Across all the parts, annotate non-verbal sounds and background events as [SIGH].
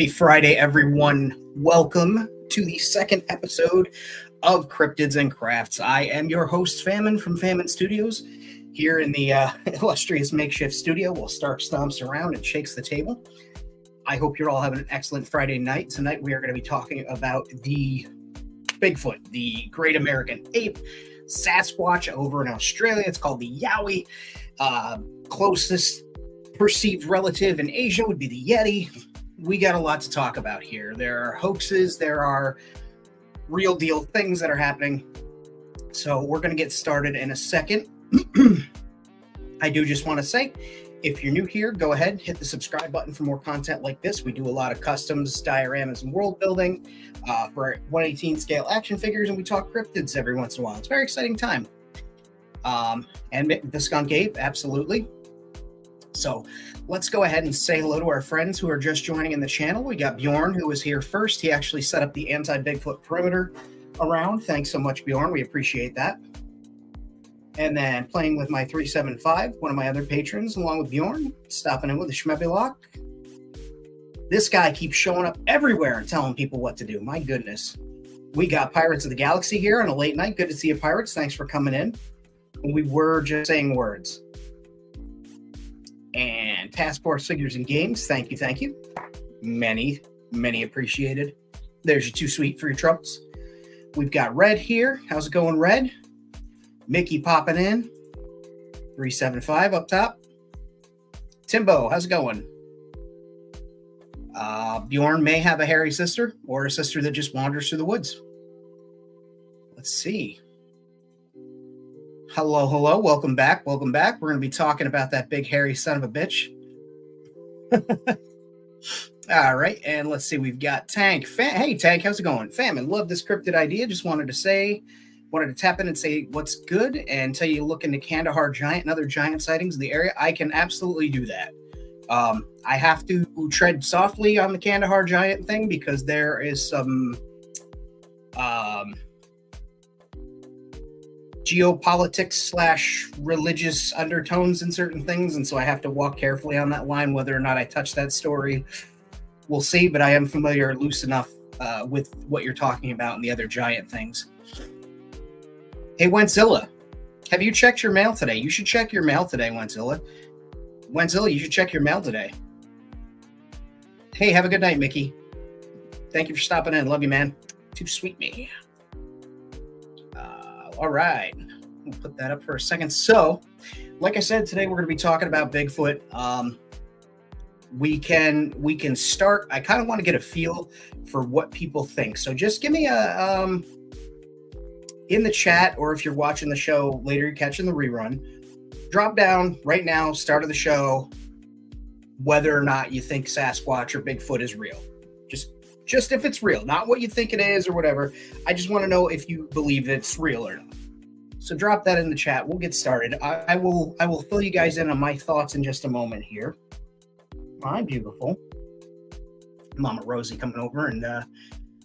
Happy Friday, everyone. Welcome to the second episode of Cryptids and Crafts. I am your host, Famine from Famine Studios, here in the uh, [LAUGHS] illustrious makeshift studio while Stark stomps around and shakes the table. I hope you're all having an excellent Friday night. Tonight, we are going to be talking about the Bigfoot, the great American ape, Sasquatch over in Australia. It's called the Yowie. Uh, closest perceived relative in Asia would be the Yeti. We got a lot to talk about here. There are hoaxes, there are real deal things that are happening. So we're going to get started in a second. [CLEARS THROAT] I do just want to say if you're new here, go ahead, hit the subscribe button for more content like this. We do a lot of customs, dioramas, and world building uh, for 118 scale action figures, and we talk cryptids every once in a while. It's a very exciting time. Um, and the Skunk Ape, absolutely. So let's go ahead and say hello to our friends who are just joining in the channel. We got Bjorn, who was here first. He actually set up the anti Bigfoot perimeter around. Thanks so much, Bjorn. We appreciate that. And then playing with my 375, one of my other patrons, along with Bjorn, stopping in with the Schmebby This guy keeps showing up everywhere and telling people what to do. My goodness. We got Pirates of the Galaxy here on a late night. Good to see you, Pirates. Thanks for coming in. We were just saying words and Force Figures and Games. Thank you, thank you. Many, many appreciated. There's your two sweet for your troubles. We've got Red here. How's it going, Red? Mickey popping in. 375 up top. Timbo, how's it going? Uh, Bjorn may have a hairy sister or a sister that just wanders through the woods. Let's see. Hello, hello. Welcome back. Welcome back. We're going to be talking about that big hairy son of a bitch. [LAUGHS] All right. And let's see. We've got Tank. hey, Tank, how's it going? Famine, love this cryptid idea. Just wanted to say, wanted to tap in and say what's good and tell you look into Kandahar Giant and other giant sightings in the area. I can absolutely do that. Um, I have to tread softly on the Kandahar Giant thing because there is some. Um, geopolitics slash religious undertones in certain things, and so I have to walk carefully on that line whether or not I touch that story. We'll see, but I am familiar loose enough uh, with what you're talking about and the other giant things. Hey, Wenzilla, have you checked your mail today? You should check your mail today, Wenzilla. Wenzilla, you should check your mail today. Hey, have a good night, Mickey. Thank you for stopping in. Love you, man. Too sweet me. All right. We'll put that up for a second. So, like I said, today we're going to be talking about Bigfoot. Um, we can we can start. I kind of want to get a feel for what people think. So just give me a um, in the chat, or if you're watching the show later, you're catching the rerun. Drop down right now, start of the show, whether or not you think Sasquatch or Bigfoot is real. Just if it's real, not what you think it is or whatever. I just want to know if you believe it's real or not. So drop that in the chat. We'll get started. I, I will I will fill you guys in on my thoughts in just a moment here. My beautiful Mama Rosie coming over and uh,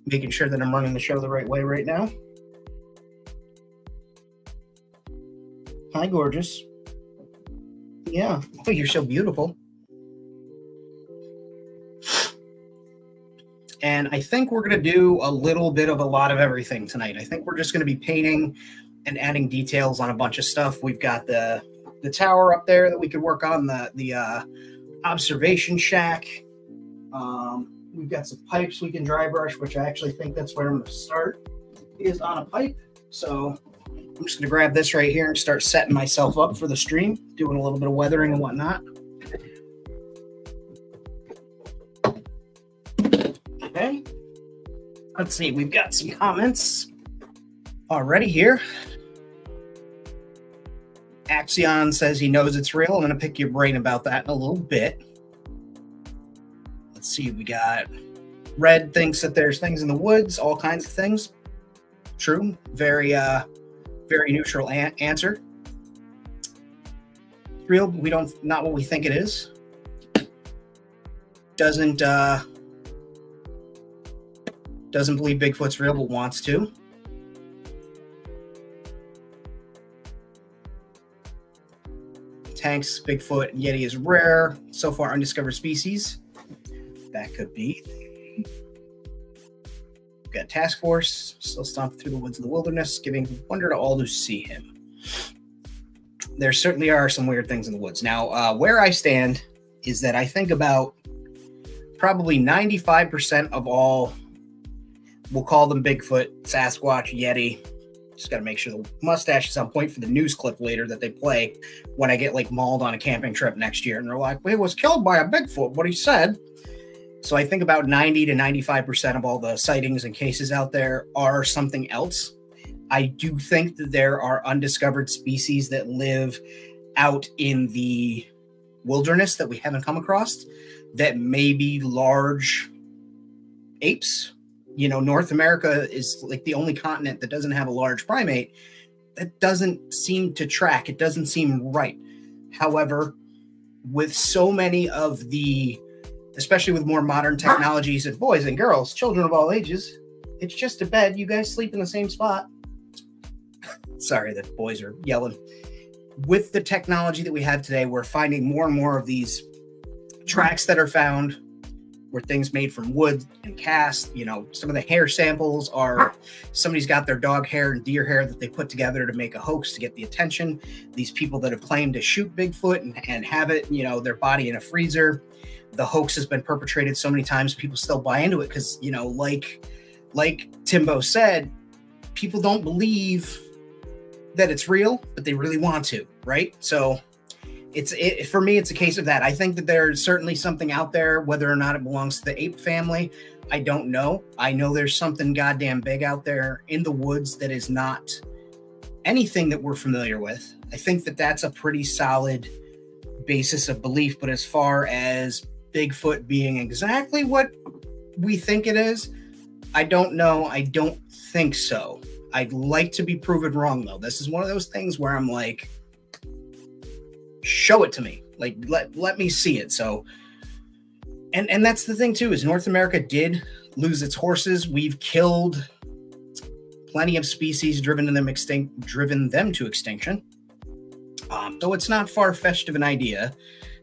making sure that I'm running the show the right way right now. Hi, gorgeous. Yeah. Oh, you're so beautiful. And I think we're going to do a little bit of a lot of everything tonight. I think we're just going to be painting and adding details on a bunch of stuff. We've got the the tower up there that we could work on, the the uh, observation shack. Um, we've got some pipes we can dry brush, which I actually think that's where I'm going to start, is on a pipe. So I'm just going to grab this right here and start setting myself up for the stream, doing a little bit of weathering and whatnot. Let's see. We've got some comments already here. Axion says he knows it's real. I'm going to pick your brain about that in a little bit. Let's see. We got Red thinks that there's things in the woods, all kinds of things. True. Very, uh, very neutral an answer. Real. But we don't, not what we think it is. Doesn't, uh, doesn't believe Bigfoot's real, but wants to. Tanks, Bigfoot, Yeti is rare. So far, undiscovered species. That could be. We've got task force still stomping through the woods of the wilderness, giving wonder to all who see him. There certainly are some weird things in the woods. Now, uh, where I stand is that I think about probably 95% of all, we'll call them Bigfoot, Sasquatch, Yeti, just got to make sure the mustache is on point for the news clip later that they play when I get like mauled on a camping trip next year. And they're like, "Well, he was killed by a Bigfoot, what he said. So I think about 90 to 95% of all the sightings and cases out there are something else. I do think that there are undiscovered species that live out in the wilderness that we haven't come across that may be large apes you know, North America is like the only continent that doesn't have a large primate. That doesn't seem to track. It doesn't seem right. However, with so many of the, especially with more modern technologies and boys and girls, children of all ages, it's just a bed. You guys sleep in the same spot. [LAUGHS] Sorry that boys are yelling. With the technology that we have today, we're finding more and more of these tracks that are found were things made from wood and cast. You know, some of the hair samples are somebody's got their dog hair and deer hair that they put together to make a hoax to get the attention. These people that have claimed to shoot Bigfoot and, and have it, you know, their body in a freezer. The hoax has been perpetrated so many times, people still buy into it because, you know, like like Timbo said, people don't believe that it's real, but they really want to, right? So it's it, for me it's a case of that. I think that there's certainly something out there whether or not it belongs to the ape family i don't know. I know there's something goddamn big out there in the woods that is not anything that we're familiar with. I think that that's a pretty solid basis of belief but as far as bigfoot being exactly what we think it is i don't know. I don't think so. I'd like to be proven wrong though. This is one of those things where i'm like show it to me. Like let let me see it. So and and that's the thing too is north america did lose its horses. We've killed plenty of species driven them extinct driven them to extinction. Um, so it's not far-fetched of an idea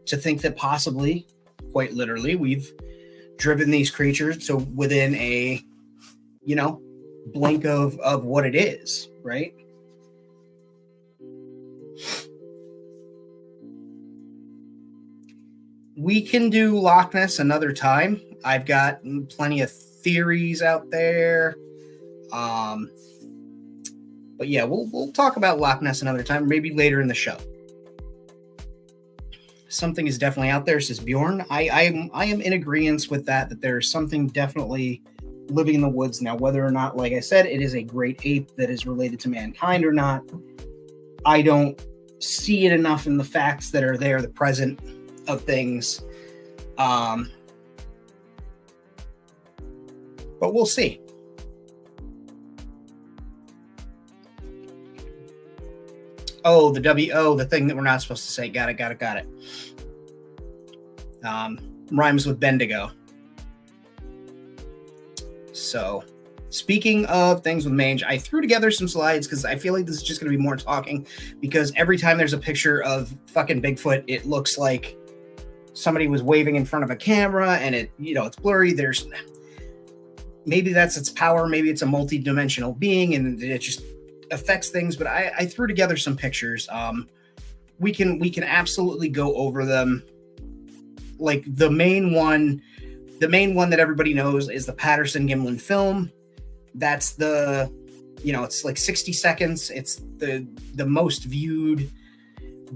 to think that possibly quite literally we've driven these creatures to within a you know blink of of what it is right we can do Loch Ness another time. I've got plenty of theories out there. Um, but yeah, we'll we'll talk about Loch Ness another time, maybe later in the show. Something is definitely out there, says Bjorn. I I am I am in agreement with that. That there is something definitely living in the woods now. Whether or not, like I said, it is a great ape that is related to mankind or not, I don't see it enough in the facts that are there, the present of things. Um, but we'll see. Oh, the WO, the thing that we're not supposed to say. Got it, got it, got it. Um, rhymes with Bendigo. So, speaking of things with mange, I threw together some slides because I feel like this is just going to be more talking. Because every time there's a picture of fucking Bigfoot, it looks like somebody was waving in front of a camera and it, you know, it's blurry. There's maybe that's its power. Maybe it's a multi-dimensional being and it just affects things. But I, I threw together some pictures. Um, we can we can absolutely go over them. Like the main one, the main one that everybody knows is the Patterson Gimlin film. That's the, you know, it's like 60 seconds. It's the the most viewed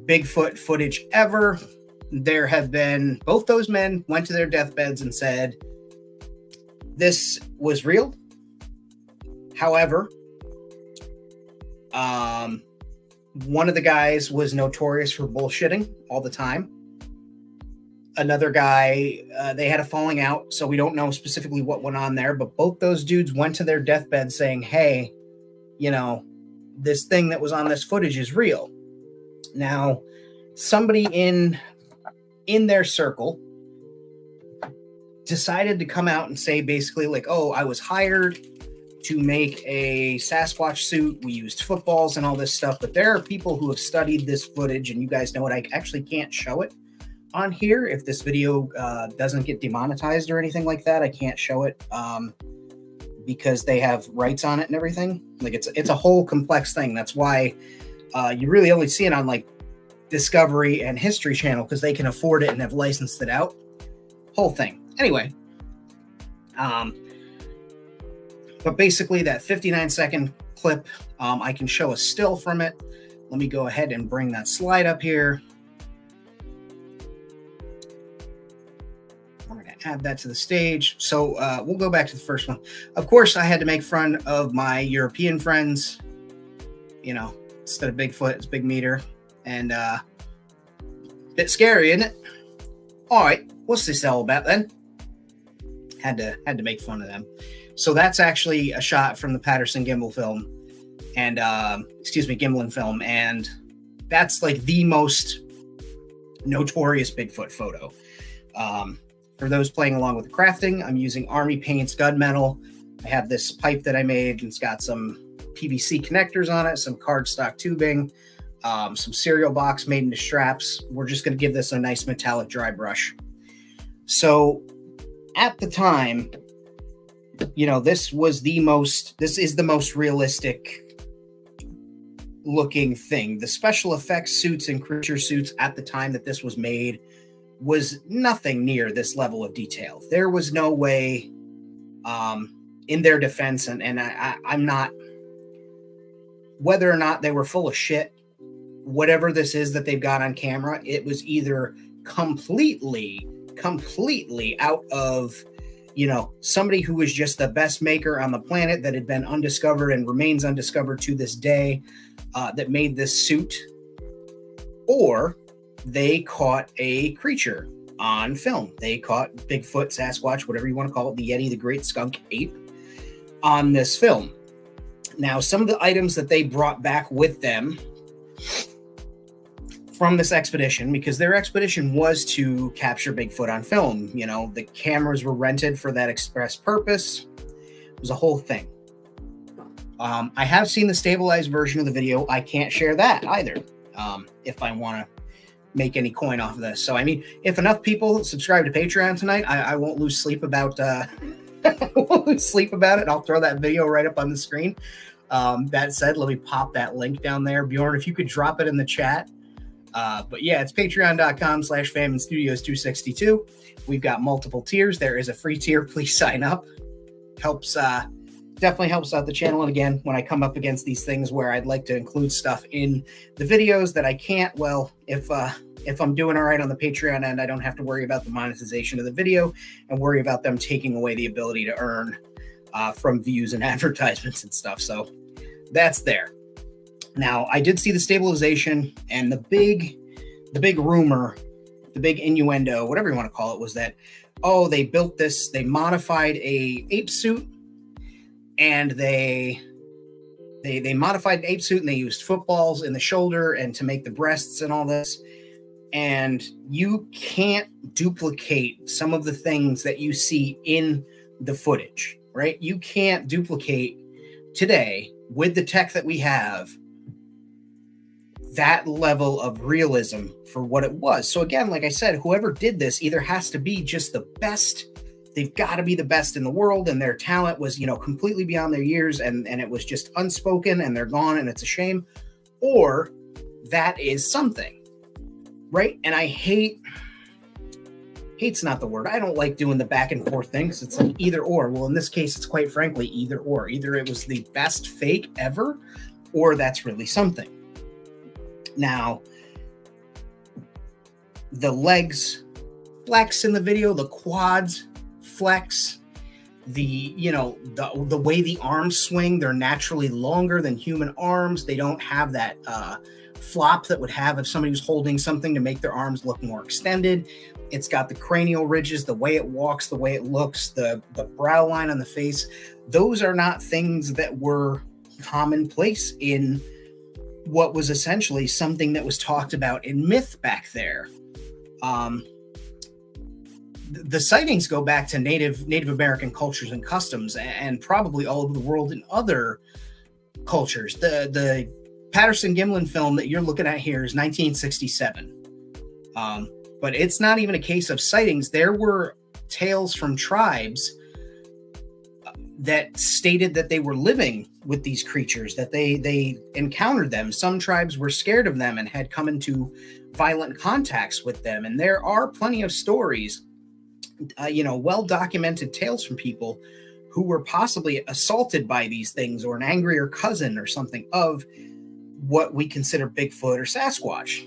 Bigfoot footage ever there have been both those men went to their deathbeds and said this was real. However, um, one of the guys was notorious for bullshitting all the time. Another guy, uh, they had a falling out, so we don't know specifically what went on there, but both those dudes went to their deathbed saying, Hey, you know, this thing that was on this footage is real. Now, somebody in in their circle decided to come out and say basically like, "Oh, I was hired to make a Sasquatch suit. We used footballs and all this stuff." But there are people who have studied this footage, and you guys know it. I actually can't show it on here. If this video uh, doesn't get demonetized or anything like that, I can't show it um, because they have rights on it and everything. Like it's it's a whole complex thing. That's why uh, you really only see it on like Discovery and History Channel because they can afford it and have licensed it out. Whole thing. Anyway, um, but basically that 59 second clip, um, I can show a still from it. Let me go ahead and bring that slide up here. I'm going to add that to the stage. So uh, we'll go back to the first one. Of course, I had to make fun of my European friends. You know, instead of Bigfoot, it's Big Meter. And uh, bit scary, isn't it? All right, what's this all about then? Had to had to make fun of them. So that's actually a shot from the Patterson gimbal film, and uh, excuse me, Gimlin film, and that's like the most notorious Bigfoot photo. Um, for those playing along with the crafting, I'm using Army Paints gunmetal. I have this pipe that I made, and it's got some PVC connectors on it, some cardstock tubing, um, some cereal box made into straps. We're just going to give this a nice metallic dry brush. So at the time, you know, this was the most, this is the most realistic looking thing. The special effects suits and creature suits at the time that this was made was nothing near this level of detail. There was no way, um, in their defense, and, and I, I, I'm not, whether or not they were full of shit, whatever this is that they've got on camera, it was either completely, completely out of you know, somebody who was just the best maker on the planet that had been undiscovered and remains undiscovered to this day uh, that made this suit, or they caught a creature on film. They caught Bigfoot, Sasquatch, whatever you want to call it, the Yeti, the Great Skunk Ape on this film. Now, some of the items that they brought back with them from this expedition because their expedition was to capture Bigfoot on film. You know, the cameras were rented for that express purpose. It was a whole thing. Um, I have seen the stabilized version of the video. I can't share that either um, if I want to make any coin off of this. So, I mean, if enough people subscribe to Patreon tonight, I, I won't lose sleep about uh, [LAUGHS] won't sleep about it. I'll throw that video right up on the screen. Um, that said, let me pop that link down there. Bjorn, if you could drop it in the chat, uh, but yeah, it's patreon.com slash famine studios 262. We've got multiple tiers. There is a free tier. [LAUGHS] Please sign up. Helps, uh, definitely helps out the channel. And again, when I come up against these things where I'd like to include stuff in the videos that I can't, well, if, uh, if I'm doing all right on the Patreon end, I don't have to worry about the monetization of the video and worry about them taking away the ability to earn uh, from views and [LAUGHS] advertisements and stuff. So that's there. Now, I did see the stabilization, and the big, the big rumor, the big innuendo, whatever you want to call it, was that oh, they built this, they modified a ape suit, and they they they modified ape suit and they used footballs in the shoulder and to make the breasts and all this. And you can't duplicate some of the things that you see in the footage, right? You can't duplicate today with the tech that we have that level of realism for what it was. So again, like I said, whoever did this either has to be just the best. They've got to be the best in the world, and their talent was, you know, completely beyond their years, and and it was just unspoken, and they're gone, and it's a shame. Or that is something, right? And I hate hate's not the word. I don't like doing the back and forth things. It's like either or. Well, in this case, it's quite frankly either or. Either it was the best fake ever, or that's really something. Now, the legs flex in the video, the quads flex, the you know the the way the arms swing, they're naturally longer than human arms. They don't have that uh, flop that would have if somebody was holding something to make their arms look more extended. It's got the cranial ridges, the way it walks, the way it looks, the the brow line on the face. Those are not things that were commonplace in what was essentially something that was talked about in myth back there. Um, the sightings go back to native Native American cultures and customs, and probably all over the world in other cultures. The the Patterson Gimlin film that you're looking at here is 1967. Um, but it's not even a case of sightings. There were tales from tribes that stated that they were living with these creatures that they they encountered them. Some tribes were scared of them and had come into violent contacts with them. And there are plenty of stories uh, you know well documented tales from people who were possibly assaulted by these things or an angrier cousin or something of what we consider bigfoot or sasquatch.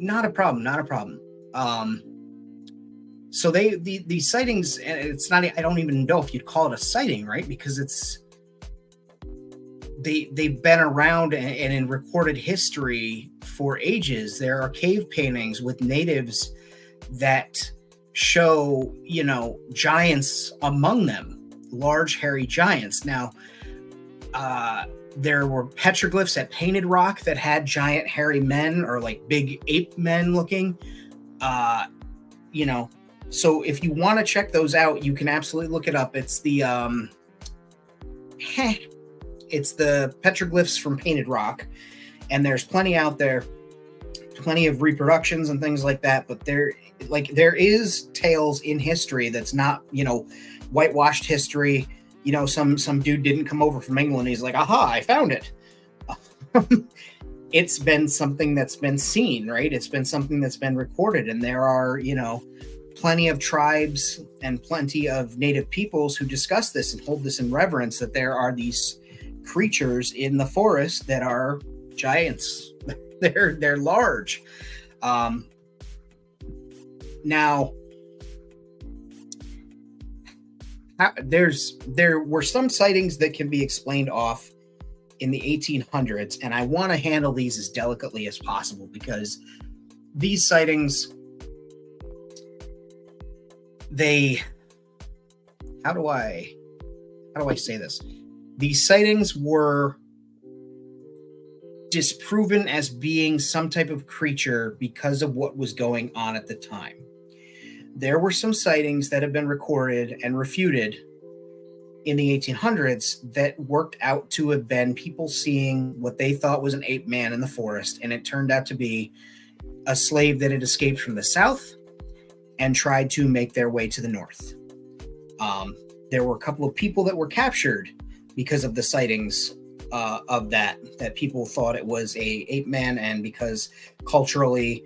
Not a problem not a problem. Um so they the these sightings it's not i don't even know if you'd call it a sighting right? Because it's they they've been around and, and in recorded history for ages. There are cave paintings with natives that show you know giants among them large hairy giants. Now uh there were petroglyphs at painted rock that had giant hairy men or like big ape men looking. Uh you know so if you want to check those out, you can absolutely look it up. It's the um, heh, it's the petroglyphs from Painted Rock, and there's plenty out there, plenty of reproductions and things like that. But there, like, there is tales in history that's not, you know, whitewashed history. You know, some some dude didn't come over from England. he's like, aha, I found it. [LAUGHS] it's been something that's been seen, right? It's been something that's been recorded, and there are, you know, plenty of tribes and plenty of native peoples who discuss this and hold this in reverence that there are these creatures in the forest that are giants. [LAUGHS] they're they're large. Um, now, there's there were some sightings that can be explained off in the 1800s, and I want to handle these as delicately as possible because these sightings they how do I how do I say this? These sightings were disproven as being some type of creature because of what was going on at the time. There were some sightings that have been recorded and refuted in the 1800s that worked out to have been people seeing what they thought was an ape man in the forest, and it turned out to be a slave that had escaped from the south and tried to make their way to the north. Um, there were a couple of people that were captured because of the sightings uh, of that. That people thought it was a ape man, and because culturally,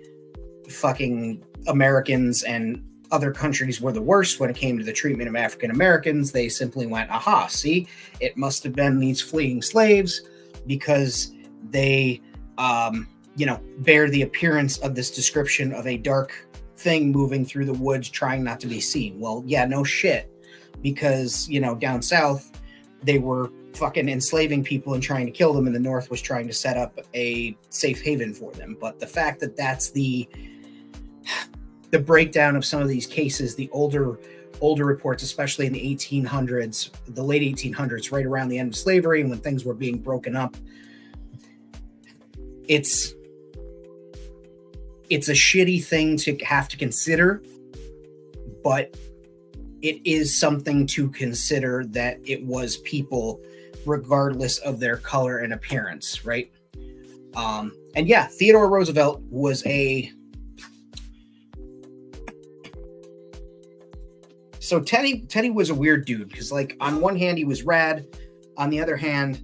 fucking Americans and other countries were the worst when it came to the treatment of African Americans, they simply went, "Aha! See, it must have been these fleeing slaves because they." Um, you know, bear the appearance of this description of a dark thing moving through the woods trying not to be seen. Well, yeah, no shit. Because, you know, down south, they were fucking enslaving people and trying to kill them, and the north was trying to set up a safe haven for them. But the fact that that's the [SIGHS] the breakdown of some of these cases, the older older reports, especially in the 1800s, the late 1800s, right around the end of slavery, and when things were being broken up, it's it's a shitty thing to have to consider, but it is something to consider that it was people regardless of their color and appearance, right? Um, and yeah, Theodore Roosevelt was a so Teddy Teddy was a weird dude because like on one hand he was rad, on the other hand,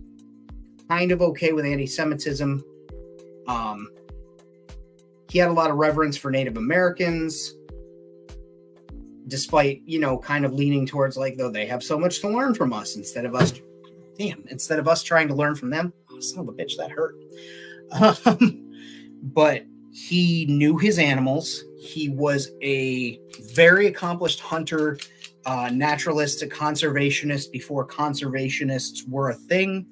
kind of okay with anti-Semitism. Um, he had a lot of reverence for Native Americans, despite, you know, kind of leaning towards like, though they have so much to learn from us instead of us, damn, instead of us trying to learn from them. Oh, son of a bitch, that hurt. Um, but he knew his animals. He was a very accomplished hunter, uh, naturalist, a conservationist before conservationists were a thing.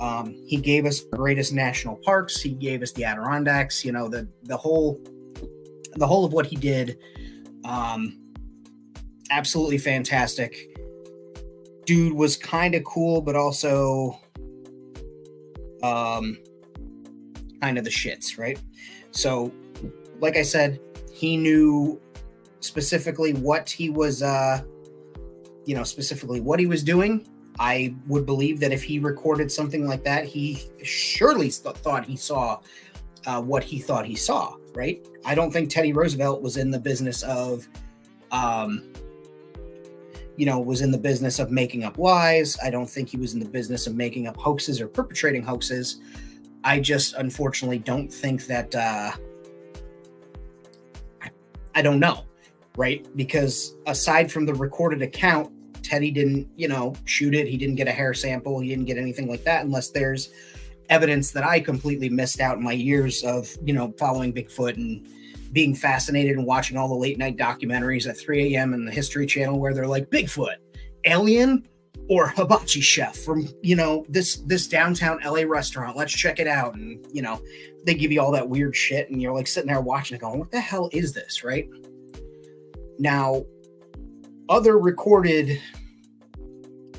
Um, he gave us the greatest national parks. He gave us the Adirondacks. You know the the whole the whole of what he did. Um, absolutely fantastic. Dude was kind of cool, but also um, kind of the shits, right? So, like I said, he knew specifically what he was, uh, you know, specifically what he was doing I would believe that if he recorded something like that, he surely th- thought he saw uh, what he thought he saw, right? I don't think Teddy Roosevelt was in the business of, um, you know, was in the business of making up lies. I don't think he was in the business of making up hoaxes or perpetrating hoaxes. I just unfortunately don't think that. Uh, I don't know, right? Because aside from the recorded account, Teddy didn't, you know, shoot it. He didn't get a hair sample. He didn't get anything like that unless there's evidence that I completely missed out in my years of, you know, following Bigfoot and being fascinated and watching all the late night documentaries at 3 a.m. in the History Channel where they're like, Bigfoot, alien, or hibachi chef from you know this this downtown LA restaurant. Let's check it out. And you know, they give you all that weird shit, and you're like sitting there watching it, going, "What the hell is this?" Right now, other recorded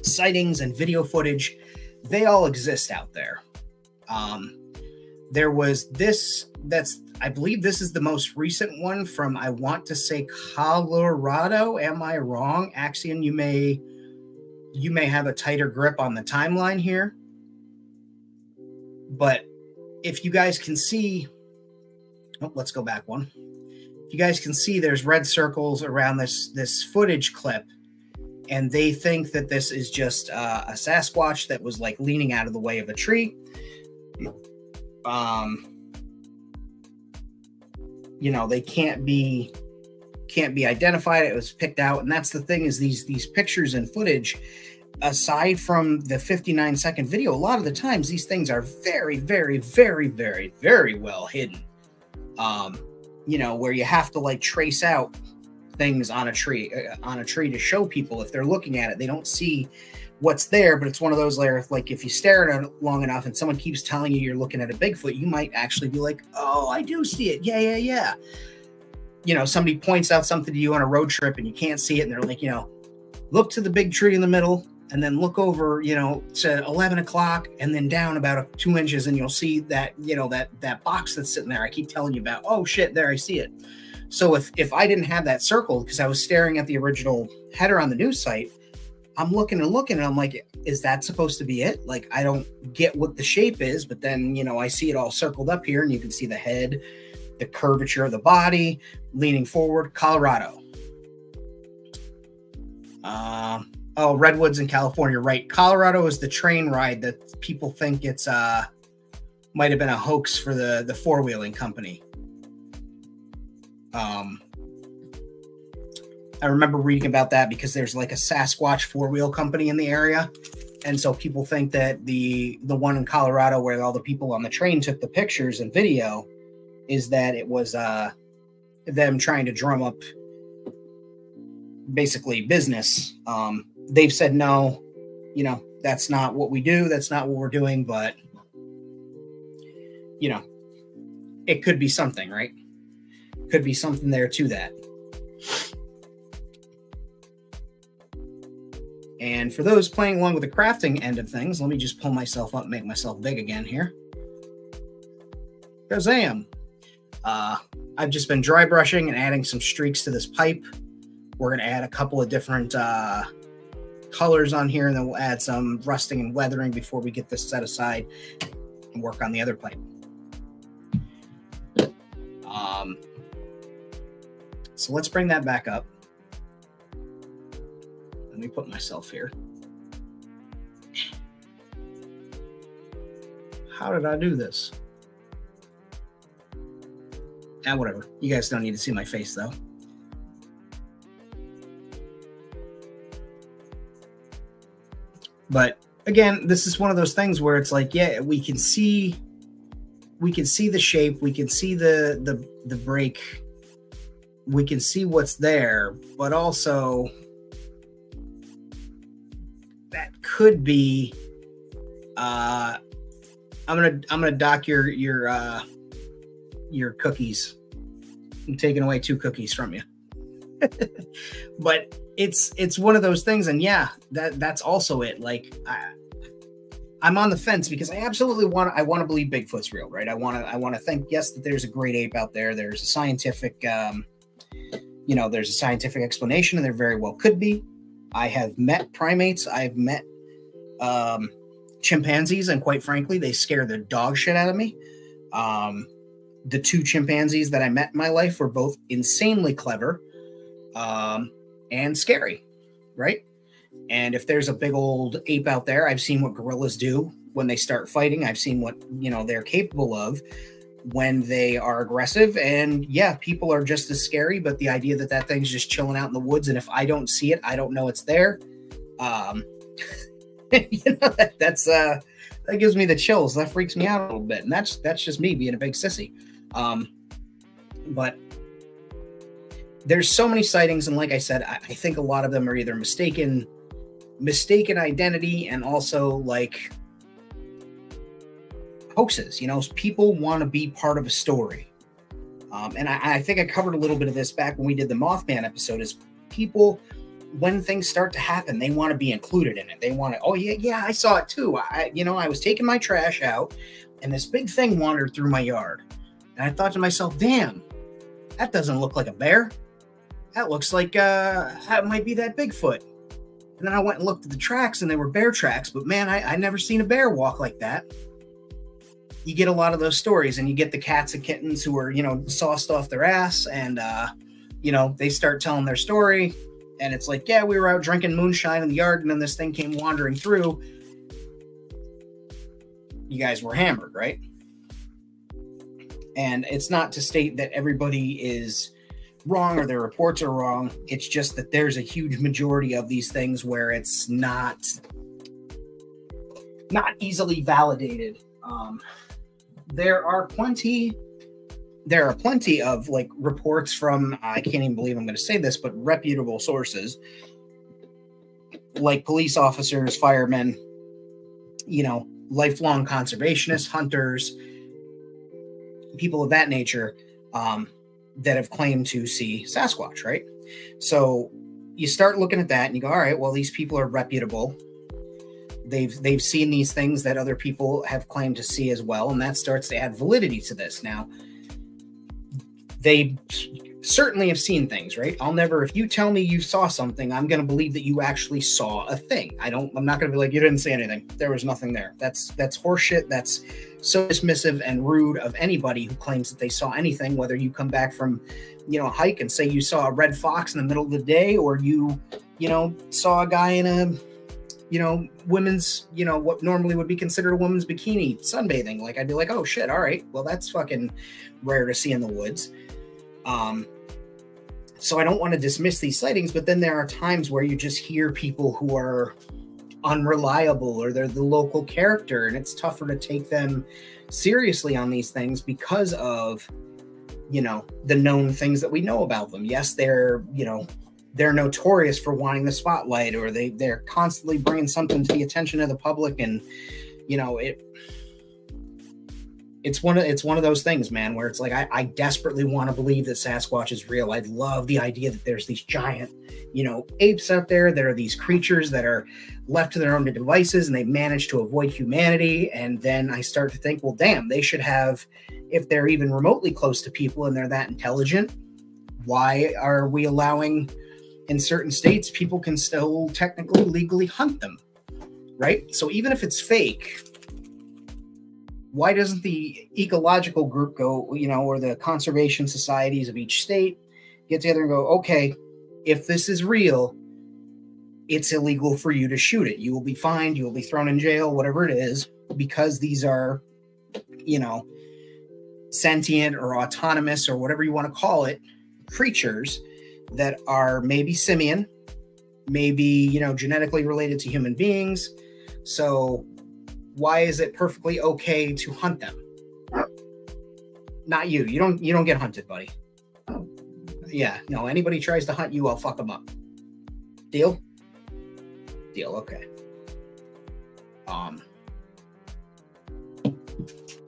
sightings and video footage, they all exist out there. Um, there was this that's I believe this is the most recent one from I want to say Colorado. Am I wrong? Axiom, you may you may have a tighter grip on the timeline here. But if you guys can see, oh, let's go back one. You guys can see, there's red circles around this this footage clip, and they think that this is just uh, a Sasquatch that was like leaning out of the way of a tree. Um, you know, they can't be can't be identified. It was picked out, and that's the thing is these these pictures and footage. Aside from the 59 second video, a lot of the times these things are very, very, very, very, very well hidden. Um, you know, where you have to like trace out things on a tree uh, on a tree to show people if they're looking at it, they don't see what's there. But it's one of those layers like if you stare at it long enough and someone keeps telling you you're looking at a Bigfoot, you might actually be like, "Oh, I do see it. Yeah, yeah, yeah." you know, somebody points out something to you on a road trip and you can't see it, and they're like, you know, look to the big tree in the middle and then look over, you know, to 11 o'clock and then down about two inches and you'll see that, you know, that, that box that's sitting there. I keep telling you about, oh shit, there I see it. So if, if I didn't have that circle because I was staring at the original header on the news site, I'm looking and looking and I'm like, is that supposed to be it? Like, I don't get what the shape is, but then, you know, I see it all circled up here and you can see the head, the curvature of the body, leaning forward, Colorado. Uh, oh, Redwoods in California, right. Colorado is the train ride that people think it's uh might have been a hoax for the the four-wheeling company. Um I remember reading about that because there's like a Sasquatch four-wheel company in the area. And so people think that the the one in Colorado where all the people on the train took the pictures and video is that it was uh, them trying to drum up basically business. Um, they've said no, you know, that's not what we do. That's not what we're doing. But you know, it could be something, right? Could be something there to that. And for those playing along with the crafting end of things, let me just pull myself up, make myself big again here. Kazam! Uh, I've just been dry brushing and adding some streaks to this pipe. We're going to add a couple of different uh, colors on here, and then we'll add some rusting and weathering before we get this set aside and work on the other plate. Um, so let's bring that back up. Let me put myself here. How did I do this? Ah, whatever. You guys don't need to see my face though. But again, this is one of those things where it's like, yeah, we can see we can see the shape, we can see the the the break, we can see what's there, but also that could be uh I'm gonna I'm gonna dock your your uh your cookies. I'm taking away two cookies from you. [LAUGHS] but it's it's one of those things, and yeah, that that's also it. Like I, I'm on the fence because I absolutely want I want to believe Bigfoot's real, right? I want to I want to think yes that there's a great ape out there. There's a scientific, um, you know, there's a scientific explanation, and there very well could be. I have met primates. I've met um, chimpanzees, and quite frankly, they scare the dog shit out of me. Um, the two chimpanzees that I met in my life were both insanely clever um, and scary, right? And if there's a big old ape out there, I've seen what gorillas do when they start fighting. I've seen what you know they're capable of when they are aggressive. And yeah, people are just as scary, but the idea that that thing's just chilling out in the woods, and if I don't see it, I don't know it's there. Um, [LAUGHS] you know, that, that's uh, that gives me the chills. That freaks me out a little bit, and that's that's just me being a big sissy. Um, but there's so many sightings, and like I said, I, I think a lot of them are either mistaken, mistaken identity, and also like hoaxes. You know, people want to be part of a story. Um, and I, I, think I covered a little bit of this back when we did the Mothman episode. Is people, when things start to happen, they want to be included in it. They want to, oh yeah, yeah, I saw it too. I, you know, I was taking my trash out, and this big thing wandered through my yard, and I thought to myself, damn, that doesn't look like a bear. That looks like uh, that might be that Bigfoot. And then I went and looked at the tracks, and they were bear tracks. But man, I, I never seen a bear walk like that you get a lot of those stories and you get the cats and kittens who are you know sauced off their ass and uh you know they start telling their story and it's like yeah we were out drinking moonshine in the yard and then this thing came wandering through you guys were hammered right and it's not to state that everybody is wrong or their reports are wrong. It's just that there's a huge majority of these things where it's not not easily validated. Um there are plenty there are plenty of like reports from I can't even believe I'm going to say this, but reputable sources like police officers, firemen, you know, lifelong conservationists, hunters, people of that nature. Um, that have claimed to see Sasquatch, right? So you start looking at that and you go, all right, well, these people are reputable they've they've seen these things that other people have claimed to see as well and that starts to add validity to this now they certainly have seen things right? I'll never if you tell me you saw something i'm going to believe that you actually saw a thing. I don't i'm not going to be like you didn't see anything. There was nothing there. That's that's horseshit. That's so dismissive and rude of anybody who claims that they saw anything whether you come back from you know a hike and say you saw a red fox in the middle of the day or you you know saw a guy in a you know, women's, you know, what normally would be considered a woman's bikini sunbathing. Like I'd be like, oh shit, all right, well that's fucking rare to see in the woods. Um, so I don't want to dismiss these sightings, but then there are times where you just hear people who are unreliable or they're the local character, and it's tougher to take them seriously on these things because of you know the known things that we know about them. Yes, they're you know they're notorious for wanting the spotlight or they they're constantly bringing something to the attention of the public and you know it it's one of it's one of those things man where it's like I, I desperately want to believe that sasquatch is real. I love the idea that there's these giant you know apes out there. That are these creatures that are left to their own devices and they manage to avoid humanity. And then i start to think well damn they should have if they're even remotely close to people and they're that intelligent why are we allowing in certain states, people can still technically legally hunt them, right? So even if it's fake, why doesn't the ecological group go, you know, or the conservation societies of each state get together and go, okay, if this is real, it's illegal for you to shoot it. You will be fined, you will be thrown in jail, whatever it is, because these are, you know, sentient or autonomous or whatever you want to call it creatures that are maybe simian, maybe, you know, genetically related to human beings. So why is it perfectly okay to hunt them? Not you. You don't you don't get hunted, buddy. Yeah, no, anybody tries to hunt you, I'll fuck them up. Deal? Deal, okay. Um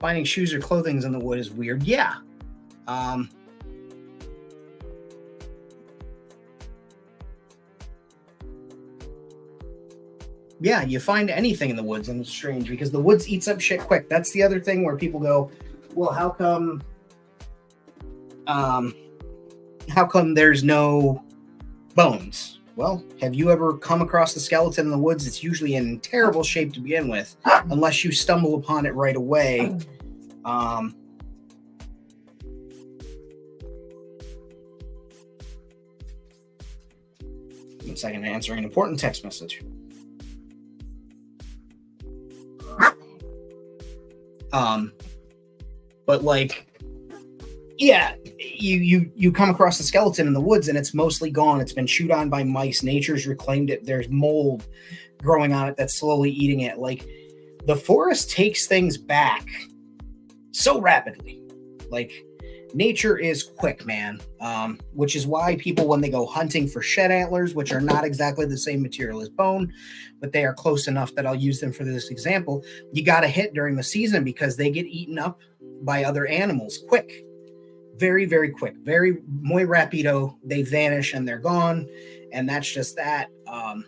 finding shoes or clothing in the wood is weird. Yeah. Um yeah, you find anything in the woods, and it's strange because the woods eats up shit quick. That's the other thing where people go, well, how come, um, how come there's no bones? well, have you ever come across the skeleton in the woods? It's usually in terrible shape to begin with, unless you stumble upon it right away. Um, one second, answering an important text message. Um, but like, yeah, you you you come across the skeleton in the woods and it's mostly gone. It's been chewed on by mice. Nature's reclaimed it. There's mold growing on it that's slowly eating it. Like the forest takes things back so rapidly. Like nature is quick, man. Um, which is why people, when they go hunting for shed antlers, which are not exactly the same material as bone, but they are close enough that I'll use them for this example, you got to hit during the season because they get eaten up by other animals quick. Very, very quick. Very muy rapido. They vanish and they're gone. And that's just that. Um,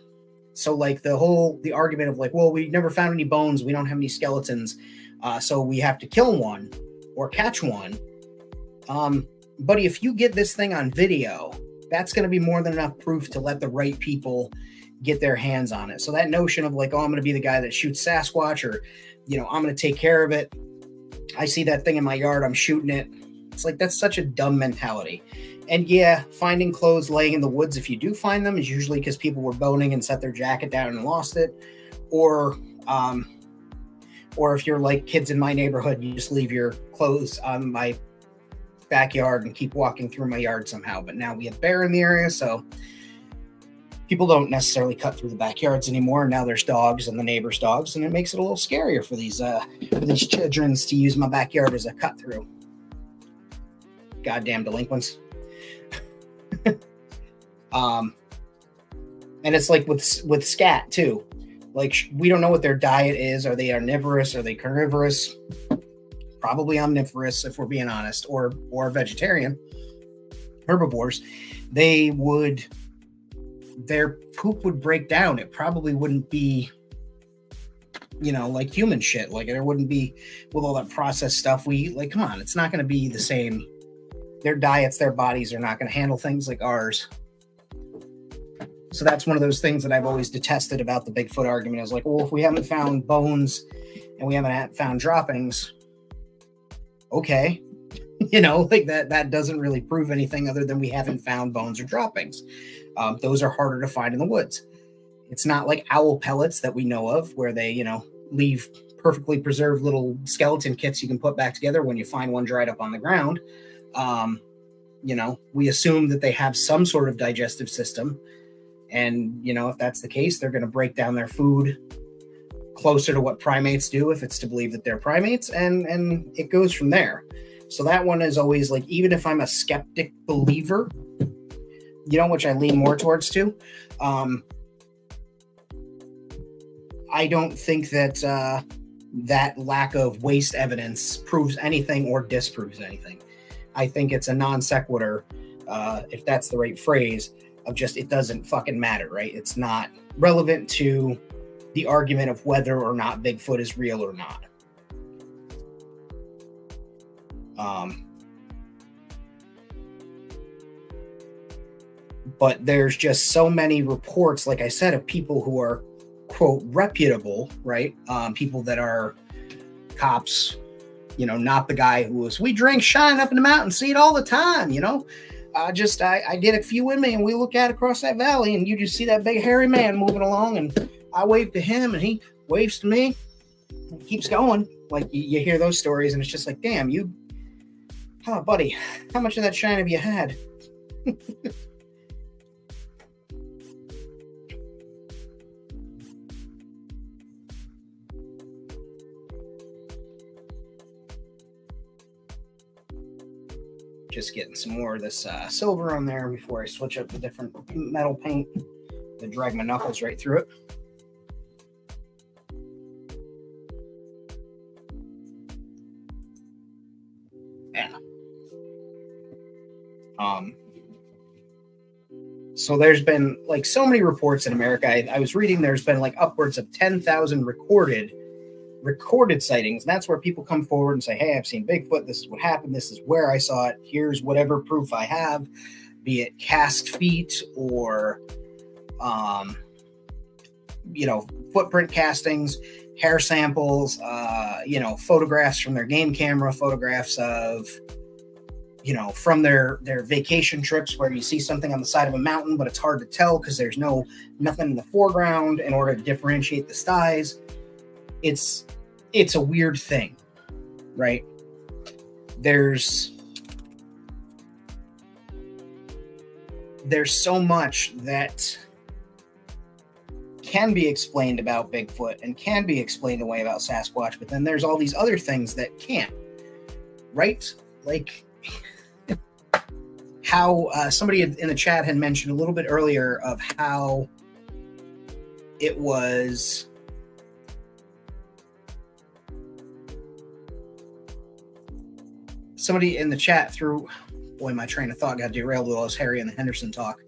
so like the whole the argument of like, well, we never found any bones, we don't have any skeletons, uh, so we have to kill one or catch one um, buddy, if you get this thing on video, that's going to be more than enough proof to let the right people get their hands on it. So that notion of like, oh, I'm going to be the guy that shoots Sasquatch or, you know, I'm going to take care of it. I see that thing in my yard, I'm shooting it. It's like that's such a dumb mentality. And yeah, finding clothes laying in the woods, if you do find them, is usually because people were boning and set their jacket down and lost it. Or, um, or if you're like kids in my neighborhood, you just leave your clothes on my backyard and keep walking through my yard somehow. But now we have bear in the area, so people don't necessarily cut through the backyards anymore. Now there's dogs and the neighbors' dogs, and it makes it a little scarier for these uh, for these children to use my backyard as a cut through. Goddamn delinquents. [LAUGHS] um, and it's like with with scat too. Like we don't know what their diet is. Are they omnivorous? Are they carnivorous? Probably omnivorous if we're being honest, or or vegetarian, herbivores, they would their poop would break down. It probably wouldn't be you know, like human shit. Like there wouldn't be with all that processed stuff we eat. Like, come on, it's not going to be the same. Their diets, their bodies are not going to handle things like ours. So that's one of those things that I've always detested about the Bigfoot argument. Is like, well, if we haven't found bones and we haven't found droppings, okay [LAUGHS] you know like that that doesn't really prove anything other than we haven't found bones or droppings. Um, those are harder to find in the woods. It's not like owl pellets that we know of where they you know leave perfectly preserved little skeleton kits you can put back together when you find one dried up on the ground. Um, you know we assume that they have some sort of digestive system. And you know if that's the case they're going to break down their food closer to what primates do if it's to believe that they're primates and and it goes from there. So that one is always like even if i'm a skeptic believer you know which i lean more towards too? Um i don't think that uh that lack of waste evidence proves anything or disproves anything. I think it's a non sequitur uh if that's the right phrase of just it doesn't fucking matter right? It's not relevant to the argument of whether or not Bigfoot is real or not. Um, but there's just so many reports, like I said, of people who are quote reputable, right? Um, people that are cops, you know, not the guy who was we drink shine up in the mountain, see it all the time, you know. I just I, I get a few with me and we look out across that valley and you just see that big hairy man moving along and I wave to him and he waves to me. keeps going. Like you, you, hear those stories, and it's just like, damn, you, oh, buddy, how much of that shine have you had? [LAUGHS] just getting some more of this uh, silver on there before I switch up the different metal paint to drag my knuckles right through it. So there's been like so many reports in America. I, I was reading there's been like upwards of 10,000 recorded recorded sightings. And that's where people come forward and say, Hey, I've seen Bigfoot. This is what happened. This is where I saw it. Here's whatever proof I have, be it cast feet or um, you know, footprint castings, hair samples, uh, you know, photographs from their game camera, photographs of, you know, from their their vacation trips where you see something on the side of a mountain, but it's hard to tell because there's no nothing in the foreground in order to differentiate the styes. It's it's a weird thing, right? There's there's so much that can be explained about Bigfoot and can be explained away about Sasquatch, but then there's all these other things that can't, right? Like how uh, somebody in the chat had mentioned a little bit earlier of how it was. Somebody in the chat threw, boy, my train of thought got derailed with all this Harry and the Henderson talk.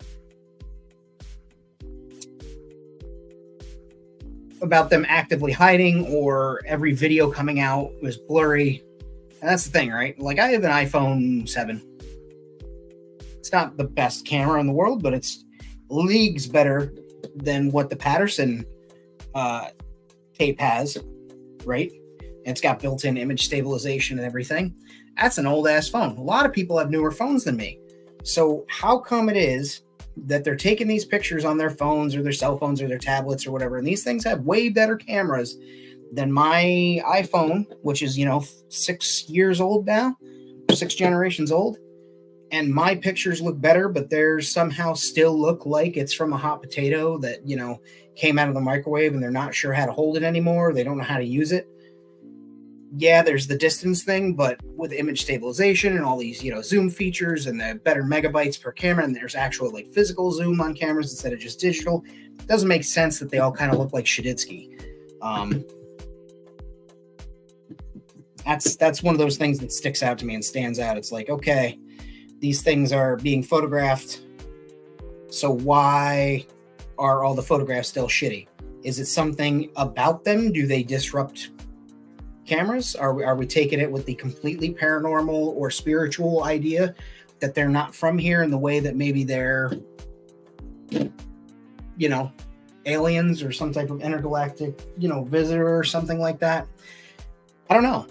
about them actively hiding or every video coming out was blurry. And that's the thing, right? Like I have an iPhone 7. It's not the best camera in the world, but it's leagues better than what the Patterson uh, tape has, right? And it's got built-in image stabilization and everything. That's an old ass phone. A lot of people have newer phones than me. So how come it is that they're taking these pictures on their phones or their cell phones or their tablets or whatever. And these things have way better cameras than my iPhone, which is, you know, six years old now, six generations old. And my pictures look better, but theirs somehow still look like it's from a hot potato that, you know, came out of the microwave and they're not sure how to hold it anymore. They don't know how to use it yeah, there's the distance thing, but with image stabilization and all these, you know, zoom features and the better megabytes per camera, and there's actual like physical zoom on cameras instead of just digital, it doesn't make sense that they all kind of look like Shaditsky. Um, that's that's one of those things that sticks out to me and stands out. It's like, okay, these things are being photographed, so why are all the photographs still shitty? Is it something about them? Do they disrupt cameras? Are we, are we taking it with the completely paranormal or spiritual idea that they're not from here in the way that maybe they're, you know, aliens or some type of intergalactic, you know, visitor or something like that? I don't know.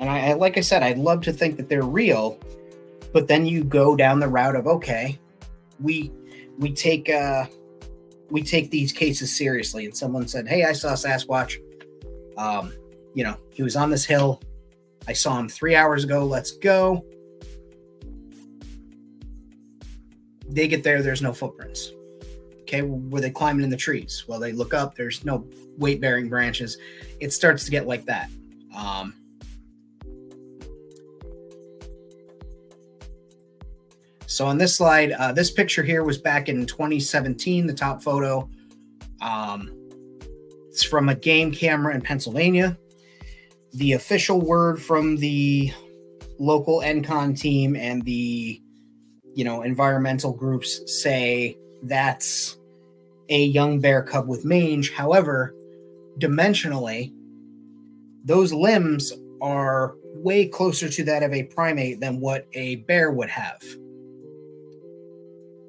And I, I like I said, I'd love to think that they're real, but then you go down the route of okay, we we take uh we take these cases seriously. And someone said, Hey, I saw Sasquatch. Um, you know, he was on this hill. I saw him three hours ago. Let's go. They get there, there's no footprints. Okay, were they climbing in the trees? Well, they look up, there's no weight bearing branches. It starts to get like that. Um, So on this slide, uh, this picture here was back in 2017, the top photo. Um, it's from a game camera in Pennsylvania. The official word from the local NCON team and the you know environmental groups say that's a young bear cub with mange. However, dimensionally, those limbs are way closer to that of a primate than what a bear would have.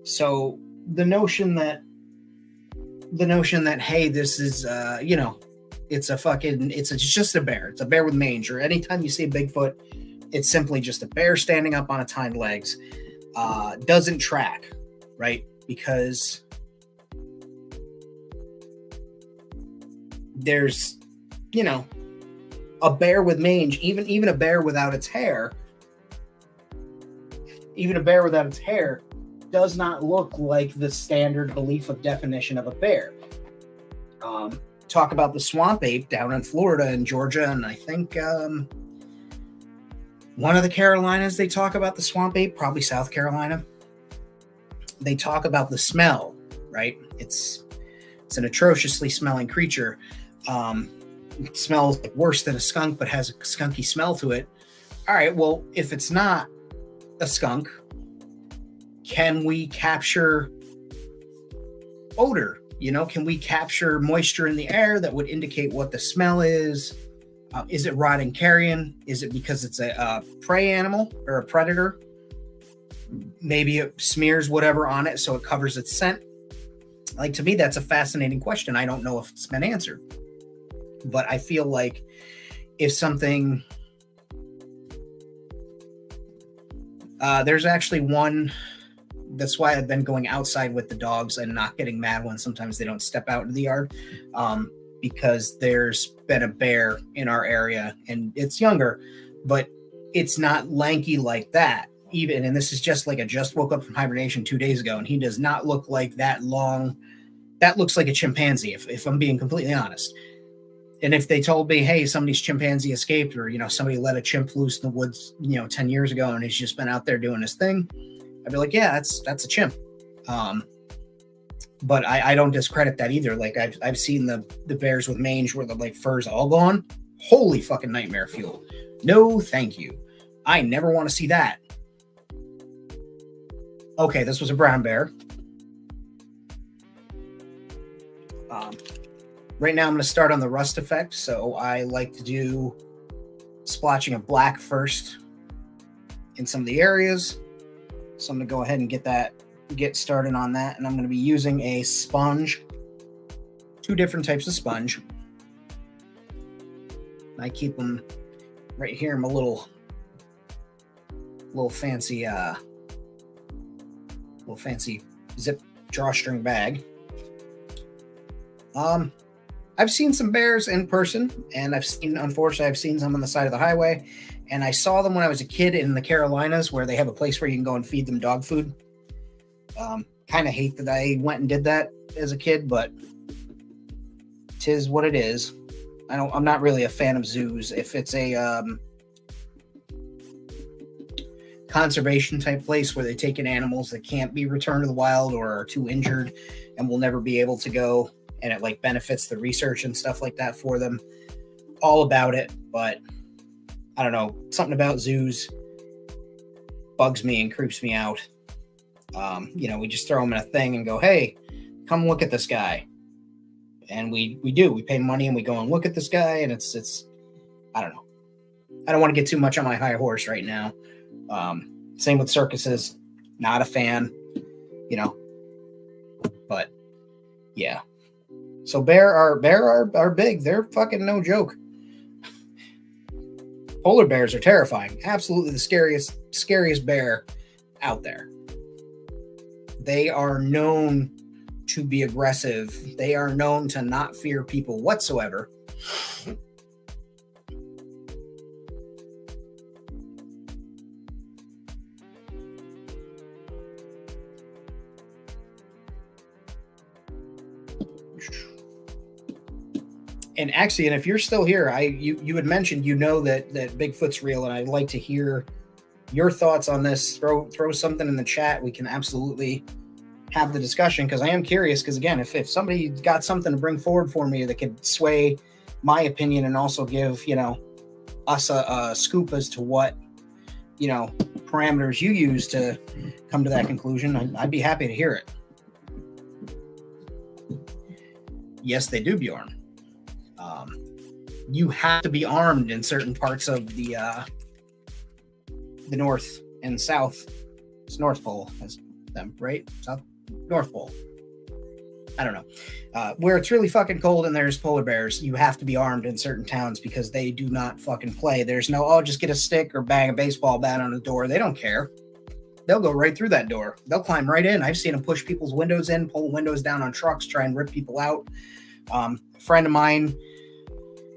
So the notion that the notion that hey, this is uh, you know, it's a fucking it's, a, it's just a bear. It's a bear with mange. Or anytime you see a Bigfoot, it's simply just a bear standing up on its hind legs. Uh, doesn't track, right? Because there's, you know, a bear with mange, even even a bear without its hair, even a bear without its hair does not look like the standard belief of definition of a bear. Um, talk about the swamp ape down in Florida and Georgia, and I think um, one of the Carolinas, they talk about the swamp ape, probably South Carolina. They talk about the smell, right? It's it's an atrociously smelling creature. Um, it smells worse than a skunk, but has a skunky smell to it. All right, well, if it's not a skunk, can we capture odor? You know, can we capture moisture in the air that would indicate what the smell is? Uh, is it rotting carrion? Is it because it's a, a, prey animal or a predator? maybe it smears whatever on it so it covers its scent. Like to me, that's a fascinating question. I don't know if it's been answered, but I feel like if something uh, there's actually one that's why I've been going outside with the dogs and not getting mad when sometimes they don't step out into the yard. Um, because there's been a bear in our area and it's younger, but it's not lanky like that. Even and this is just like I just woke up from hibernation two days ago, and he does not look like that long. That looks like a chimpanzee, if, if I'm being completely honest. And if they told me, hey, somebody's chimpanzee escaped, or you know, somebody let a chimp loose in the woods, you know, 10 years ago and he's just been out there doing his thing, I'd be like, yeah, that's that's a chimp. Um, but I, I don't discredit that either. Like I've I've seen the the bears with mange where the like fur's all gone. Holy fucking nightmare fuel. No, thank you. I never want to see that. Okay, this was a brown bear. Um, right now, I'm going to start on the rust effect. So I like to do splotching of black first in some of the areas. So I'm going to go ahead and get that, get started on that. And I'm going to be using a sponge, two different types of sponge. I keep them right here in my little little fancy uh little fancy zip drawstring bag. Um I've seen some bears in person and I've seen unfortunately I've seen some on the side of the highway and I saw them when I was a kid in the Carolinas where they have a place where you can go and feed them dog food. Um kind of hate that I went and did that as a kid, but tis what it is. I don't I'm not really a fan of zoos. If it's a um conservation type place where they take in animals that can't be returned to the wild or are too injured and will never be able to go and it like benefits the research and stuff like that for them all about it but i don't know something about zoos bugs me and creeps me out um, you know we just throw them in a thing and go hey come look at this guy and we we do we pay money and we go and look at this guy and it's it's i don't know i don't want to get too much on my high horse right now um, same with circuses. Not a fan, you know. But yeah. So bear are bear are, are big. They're fucking no joke. Polar bears are terrifying. Absolutely the scariest scariest bear out there. They are known to be aggressive. They are known to not fear people whatsoever. And actually, and if you're still here, I you you had mentioned you know that that Bigfoot's real, and I'd like to hear your thoughts on this. Throw throw something in the chat. We can absolutely have the discussion because I am curious. Because again, if if somebody got something to bring forward for me that could sway my opinion and also give you know us a, a scoop as to what you know parameters you use to come to that conclusion, I'd, I'd be happy to hear it. Yes, they do, Bjorn. Um, you have to be armed in certain parts of the uh, the North and South. It's North Pole, as them right? South North Pole. I don't know. Uh, where it's really fucking cold and there's polar bears, you have to be armed in certain towns because they do not fucking play. There's no, oh, just get a stick or bang a baseball bat on the door. They don't care. They'll go right through that door. They'll climb right in. I've seen them push people's windows in, pull windows down on trucks, try and rip people out. Um, a friend of mine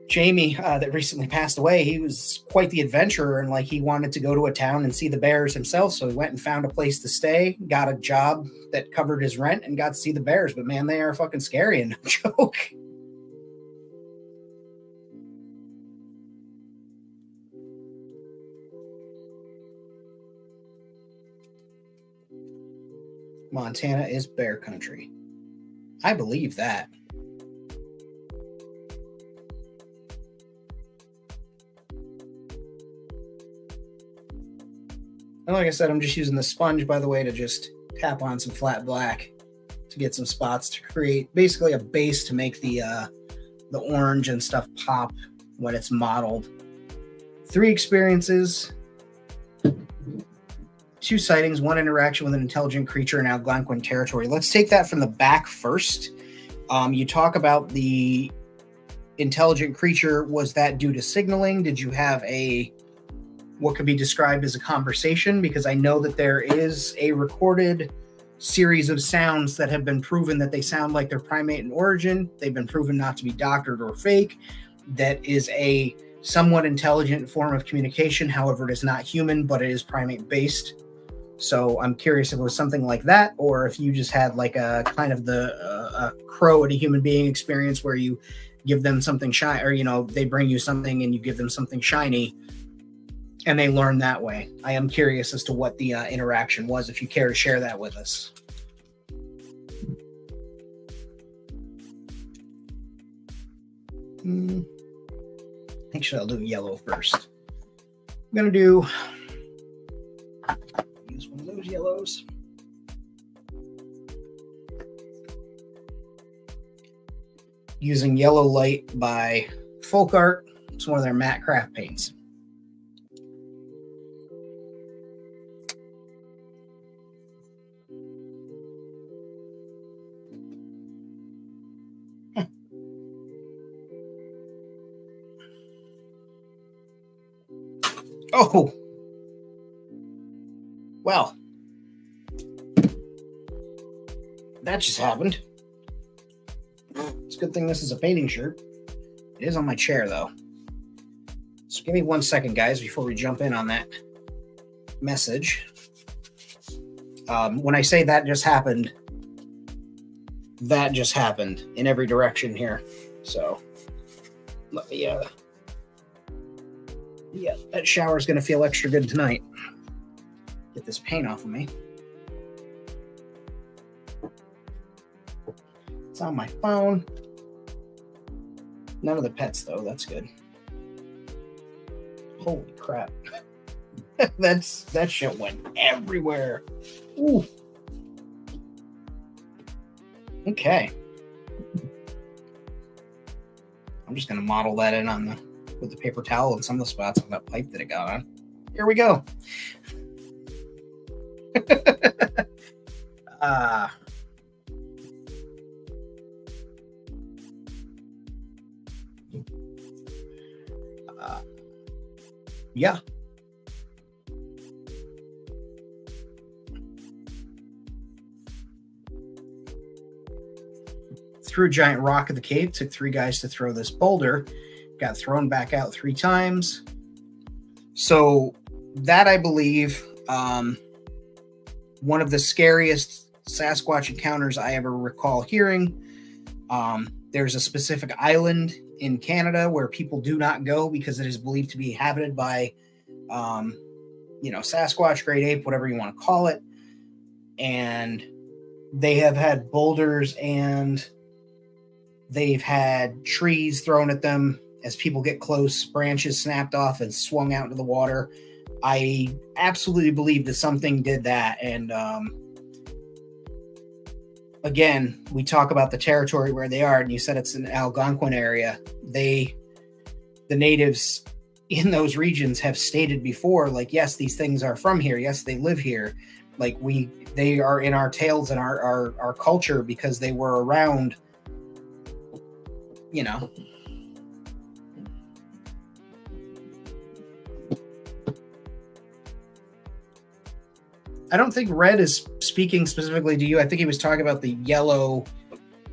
Jamie uh, that recently passed away, he was quite the adventurer and like he wanted to go to a town and see the bears himself. So he went and found a place to stay, got a job that covered his rent, and got to see the bears. But man, they are fucking scary and [LAUGHS] no joke. Montana is bear country. I believe that. And like I said, I'm just using the sponge, by the way, to just tap on some flat black to get some spots to create basically a base to make the uh, the orange and stuff pop when it's modeled. Three experiences, two sightings, one interaction with an intelligent creature in Algonquin territory. Let's take that from the back first. Um, you talk about the intelligent creature. Was that due to signaling? Did you have a what could be described as a conversation? Because I know that there is a recorded series of sounds that have been proven that they sound like they're primate in origin. They've been proven not to be doctored or fake. That is a somewhat intelligent form of communication. However, it is not human, but it is primate based. So I'm curious if it was something like that, or if you just had like a kind of the uh, a crow at a human being experience where you give them something shiny, or you know they bring you something and you give them something shiny, and they learn that way. I am curious as to what the uh, interaction was. If you care to share that with us. Hmm. Actually, I'll do yellow first. I'm gonna do use one of those yellows. Using Yellow Light by Folk Art. It's one of their matte craft paints. Oh, well, that just happened. It's a good thing this is a painting shirt. It is on my chair, though. So give me one second, guys, before we jump in on that message. Um, when I say that just happened, that just happened in every direction here. So let me uh yeah, that shower's going to feel extra good tonight. Get this paint off of me. It's on my phone. None of the pets, though. That's good. Holy crap. [LAUGHS] That's that shit went everywhere. Ooh. Okay. I'm just gonna model that in on the with the paper towel and some of the spots on that pipe that it got on. Here we go. uh, [LAUGHS] uh, yeah. Threw a giant rock at the cave, took three guys to throw this boulder got thrown back out three times. So that I believe um, one of the scariest Sasquatch encounters I ever recall hearing. Um, there's a specific island in Canada where people do not go because it is believed to be inhabited by, um, you know, Sasquatch, great ape, whatever you want to call it. And they have had boulders and they've had trees thrown at them as people get close, branches snapped off and swung out into the water. I absolutely believe that something did that. And um, again, we talk about the territory where they are, and you said it's an Algonquin area. They, the natives in those regions, have stated before, like, yes, these things are from here. Yes, they live here. Like we, they are in our tales and our our, our culture because they were around. You know, I don't think Red is speaking specifically to you. I think he was talking about the yellow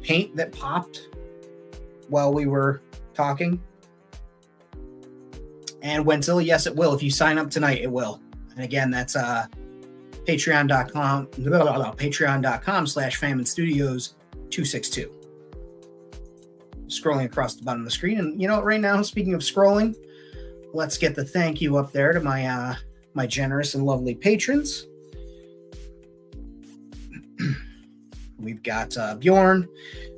paint that popped while we were talking. And Wenzilla, yes, it will. If you sign up tonight, it will. And again, that's uh patreon.com patreon.com slash famine studios 262 scrolling across the bottom of the screen and you know right now speaking of scrolling let's get the thank you up there to my uh my generous and lovely patrons We've got uh, Bjorn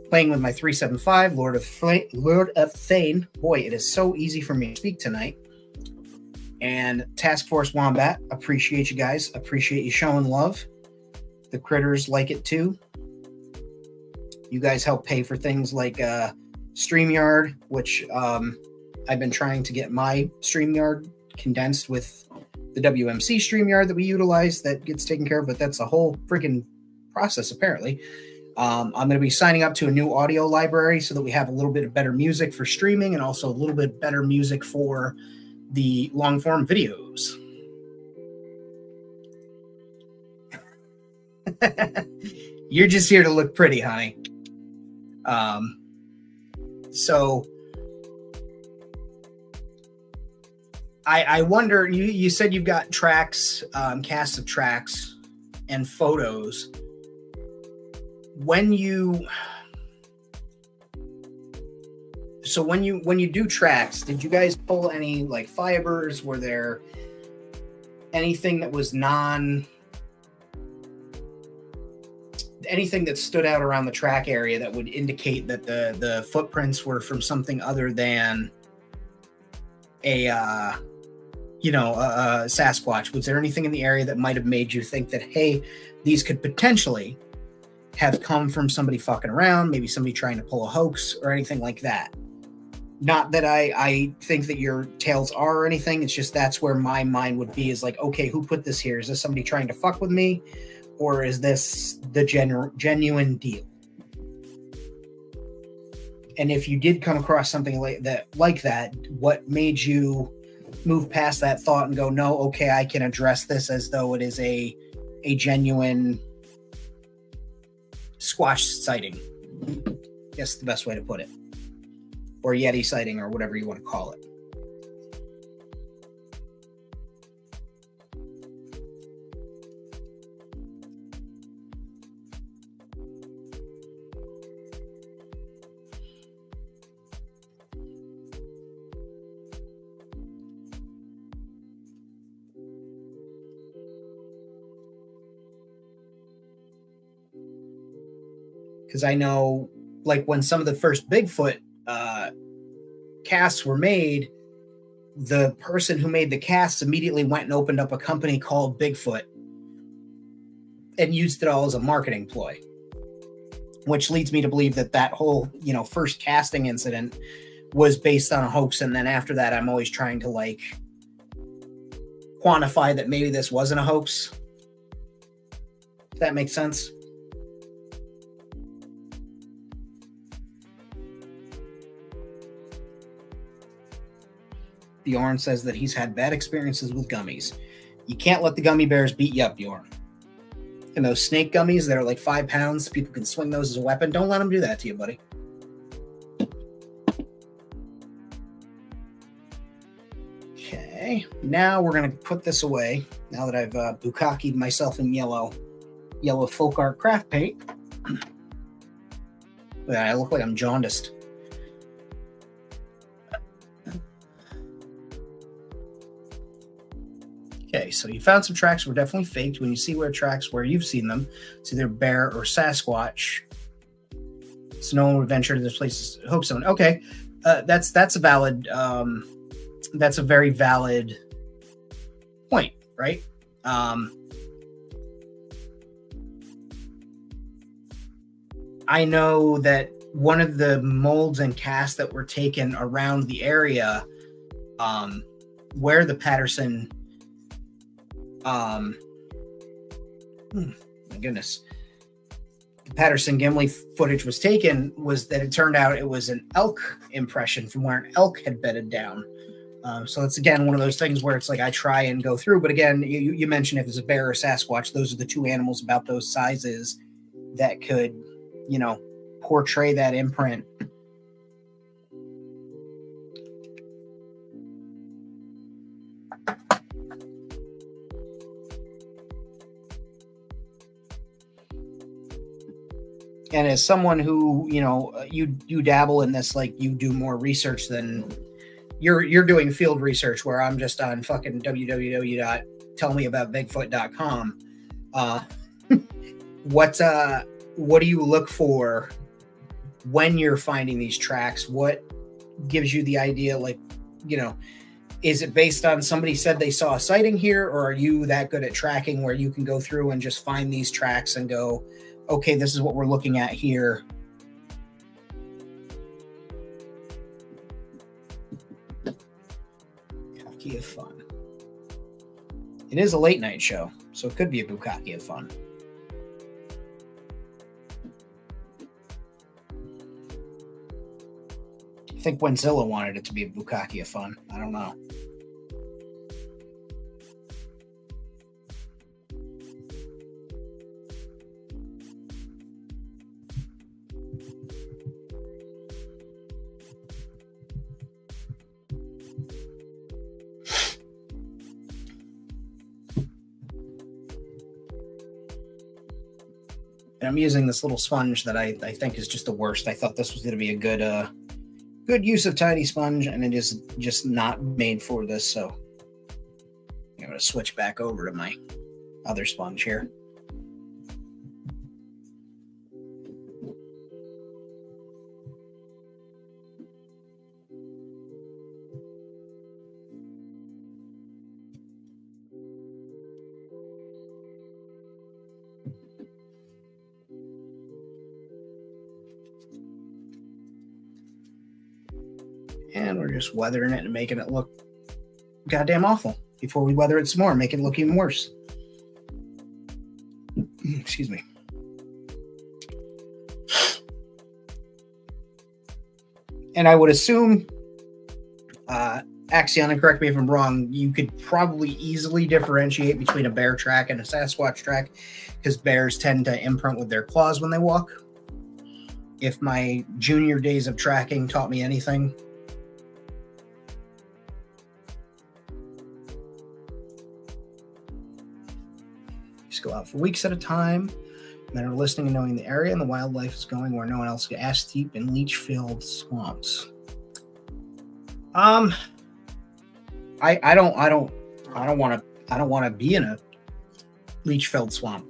playing with my 375, Lord of Fla- Lord of Thane. Boy, it is so easy for me to speak tonight. And Task Force Wombat, appreciate you guys. Appreciate you showing love. The critters like it too. You guys help pay for things like uh, StreamYard, which um, I've been trying to get my StreamYard condensed with the WMC StreamYard that we utilize that gets taken care of, but that's a whole freaking process apparently. Um, I'm going to be signing up to a new audio library so that we have a little bit of better music for streaming and also a little bit better music for the long form videos. [LAUGHS] You're just here to look pretty, honey. Um, so I, I wonder. You you said you've got tracks, um, casts of tracks, and photos. When you so when you when you do tracks, did you guys pull any like fibers? Were there anything that was non anything that stood out around the track area that would indicate that the the footprints were from something other than a uh, you know a, a Sasquatch? Was there anything in the area that might have made you think that hey, these could potentially have come from somebody fucking around, maybe somebody trying to pull a hoax or anything like that? Not that I I think that your tales are or anything. It's just that's where my mind would be is like, okay, who put this here? Is this somebody trying to fuck with me? or is this the genu- genuine deal? And if you did come across something like that, like that, what made you move past that thought and go, no, okay, I can address this as though it is a a genuine Squatch sighting. Guess the best way to put it, or Yeti sighting, or whatever you want to call it. Because I know like when some of the first Bigfoot uh, casts were made, the person who made the casts immediately went and opened up a company called Bigfoot and used it all as a marketing ploy, which leads me to believe that that whole you know first casting incident was based on a hoax, and then after that, I'm always trying to like quantify that maybe this wasn't a hoax. If that makes sense. Bjorn says that he's had bad experiences with gummies. You can't let the gummy bears beat you up, Bjorn. And those snake gummies that are like five pounds, people can swing those as a weapon. Don't let them do that to you, buddy. Okay, now we're gonna put this away. Now that I've uh, bukakied myself in yellow, yellow folk art craft paint. [CLEARS THROAT] I look like I'm jaundiced. Okay, so you found some tracks were definitely faked. When you see where tracks where you've seen them, it's either bear or Sasquatch. So no one would venture to this place. Hope so. Okay, uh, that's that's a valid. Um, that's a very valid point, right? Um, I know that one of the molds and casts that were taken around the area um, where the Patterson um, hmm, my goodness, Patterson Gimlin footage was taken was that it turned out it was an elk impression from where an elk had bedded down. Um, so it's again one of those things where it's like I try and go through, but again, you, you mentioned if it's a bear or Sasquatch, those are the two animals about those sizes that could, you know, portray that imprint and as someone who you know uh, you you dabble in this like you do more research than you're you're doing field research where i'm just on fucking www.tellmeaboutbigfoot.com uh [LAUGHS] what uh what do you look for when you're finding these tracks? What gives you the idea like you know is it based on somebody said they saw a sighting here or are you that good at tracking where you can go through and just find these tracks and go okay, this is what we're looking at here. Cocky of fun. It is a late night show, so it could be a bukkake of fun. I think Wenzilla wanted it to be a bukkake of fun. I don't know. I'm using this little sponge that I, I think is just the worst. I thought this was going to be a good uh, good use of tiny sponge, and it is just not made for this. So I'm going to switch back over to my other sponge here. Just weathering it and making it look goddamn awful before we weather it some more, make it look even worse. [CLEARS THROAT] Excuse me. And I would assume, uh, Axion, and correct me if I'm wrong, you could probably easily differentiate between a bear track and a Sasquatch track because bears tend to imprint with their claws when they walk. If my junior days of tracking taught me anything, go out for weeks at a time and then are listening and knowing the area and the wildlife is going where no one else can ass deep in leech filled swamps. Um I I don't I don't I don't want to I don't want to be in a leech filled swamp.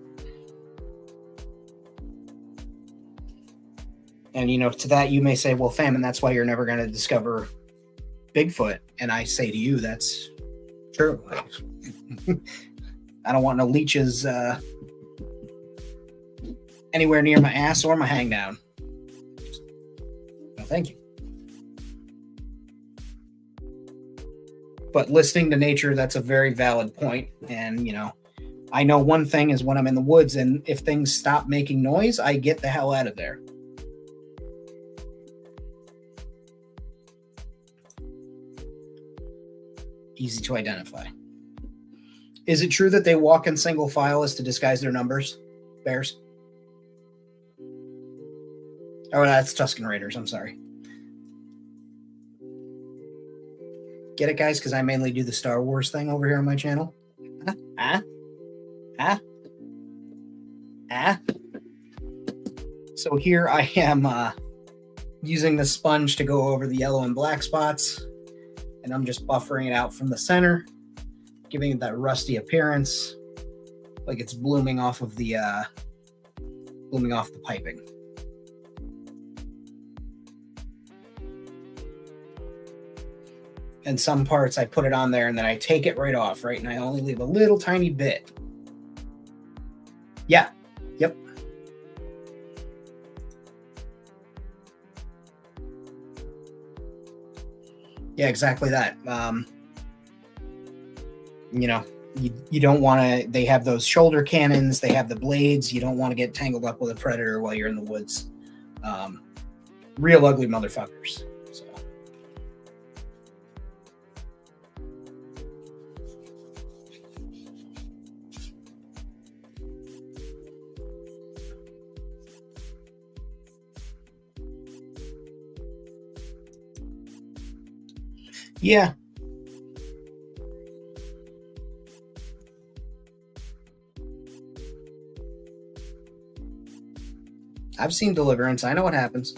And you know, to that you may say, well, famine, that's why you're never going to discover Bigfoot. And I say to you, that's true. [LAUGHS] I don't want no leeches uh, anywhere near my ass or my hang down. No, thank you. But listening to nature, that's a very valid point. And, you know, I know one thing is when I'm in the woods and if things stop making noise, I get the hell out of there. Easy to identify. Is it true that they walk in single file as to disguise their numbers? Bears? Oh, that's Tusken Raiders. I'm sorry. Get it, guys? Because I mainly do the Star Wars thing over here on my channel. Huh? Huh? Huh? Huh? So here I am uh, using the sponge to go over the yellow and black spots. And I'm just buffering it out from the center giving it that rusty appearance, like it's blooming off of the uh, blooming off the piping. And some parts I put it on there and then I take it right off, right? And I only leave a little tiny bit. Yeah. Yep. Yeah, exactly that. Um, you know, you, you don't want to, they have those shoulder cannons, they have the blades. You don't want to get tangled up with a predator while you're in the woods. Um, real ugly motherfuckers. So. Yeah, I've seen Deliverance. I know what happens.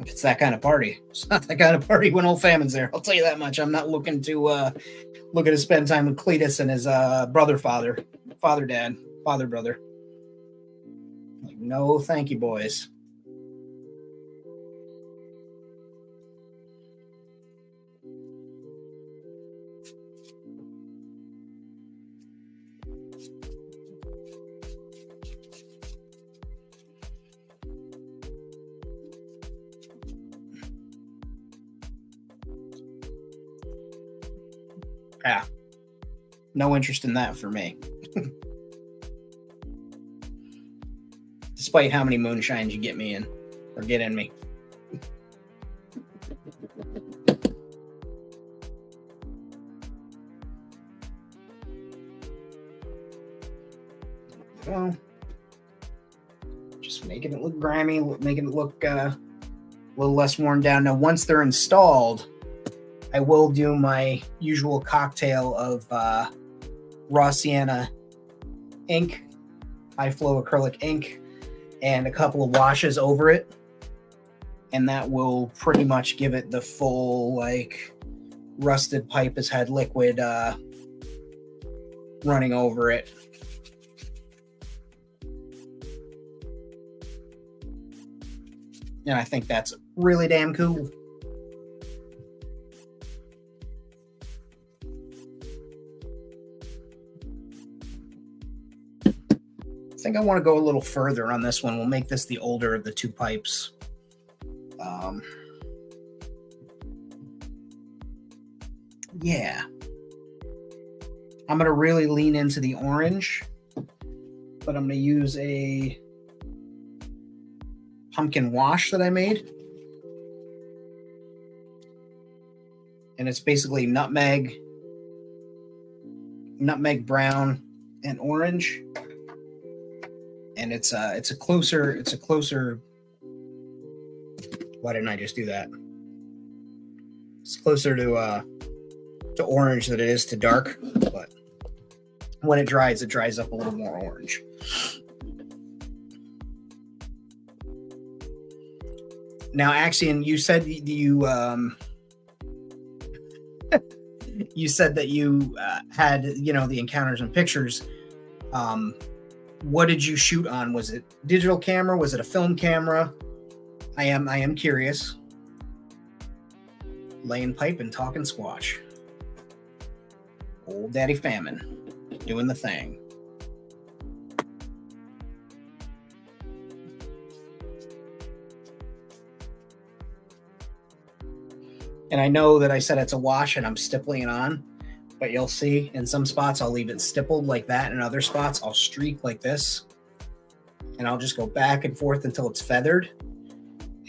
If it's that kind of party, [LAUGHS] it's not that kind of party when old famine's there. I'll tell you that much. I'm not looking to uh, looking to spend time with Cletus and his uh, brother, father, father, dad, father, brother. No, thank you, boys. No interest in that for me. Despite how many moonshines you get me in or get in me. Well, just making it look grimy, making it look uh, a little less worn down. Now, once they're installed, I will do my usual cocktail of uh, raw sienna ink, high flow acrylic ink, and a couple of washes over it. And that will pretty much give it the full, like, rusted pipe has had liquid uh, running over it. And I think that's really damn cool. Think I want to go a little further on this one. We'll make this the older of the two pipes. Um, yeah. I'm going to really lean into the orange, but I'm going to use a pumpkin wash that I made. And it's basically nutmeg, nutmeg brown, and orange. And it's a uh, it's a closer it's a closer. Why didn't I just do that? It's closer to uh to orange than it is to dark, but when it dries, it dries up a little more orange. Now, Axion, you said you um, [LAUGHS] you said that you uh, had you know the encounters and pictures. Um, what did you shoot on? Was it digital camera? Was it a film camera? I am I am curious. Laying pipe and talking squatch. Old Daddy Famine doing the thing. And I know that I said it's a wash and I'm stippling it on, but you'll see in some spots I'll leave it stippled like that. In other spots I'll streak like this. And I'll just go back and forth until it's feathered.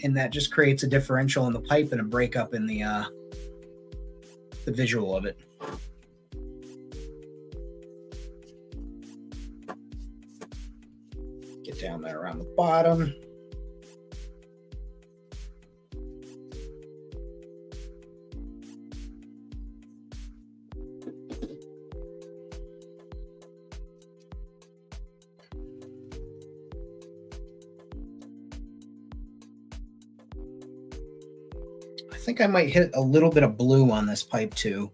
And that just creates a differential in the pipe and a breakup in the uh, the visual of it. Get down there around the bottom. Think I might hit a little bit of blue on this pipe too.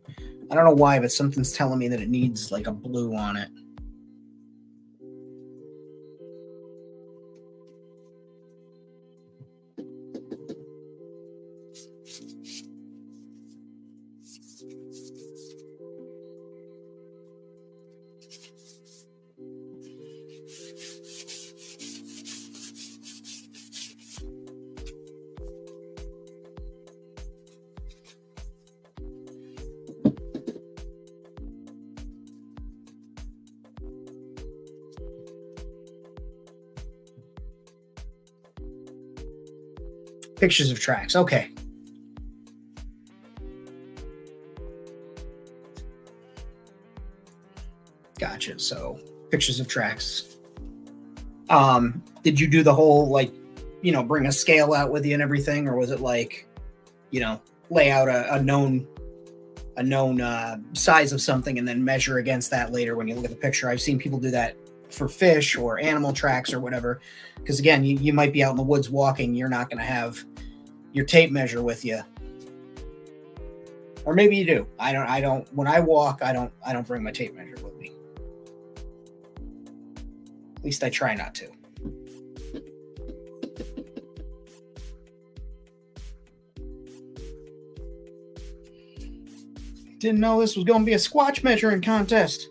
I don't know why, but something's telling me that it needs like a blue on it. Pictures of tracks. Okay. Gotcha. So pictures of tracks. Um, did you do the whole like, you know, bring a scale out with you and everything, or was it like, you know, lay out a, a known a known uh, size of something and then measure against that later when you look at the picture? I've seen people do that for fish or animal tracks or whatever. Because again, you, you might be out in the woods walking, you're not going to have your tape measure with you. Or maybe you do. I don't I don't when I walk, I don't I don't bring my tape measure with me. At least I try not to. Didn't know this was going to be a squatch measuring contest.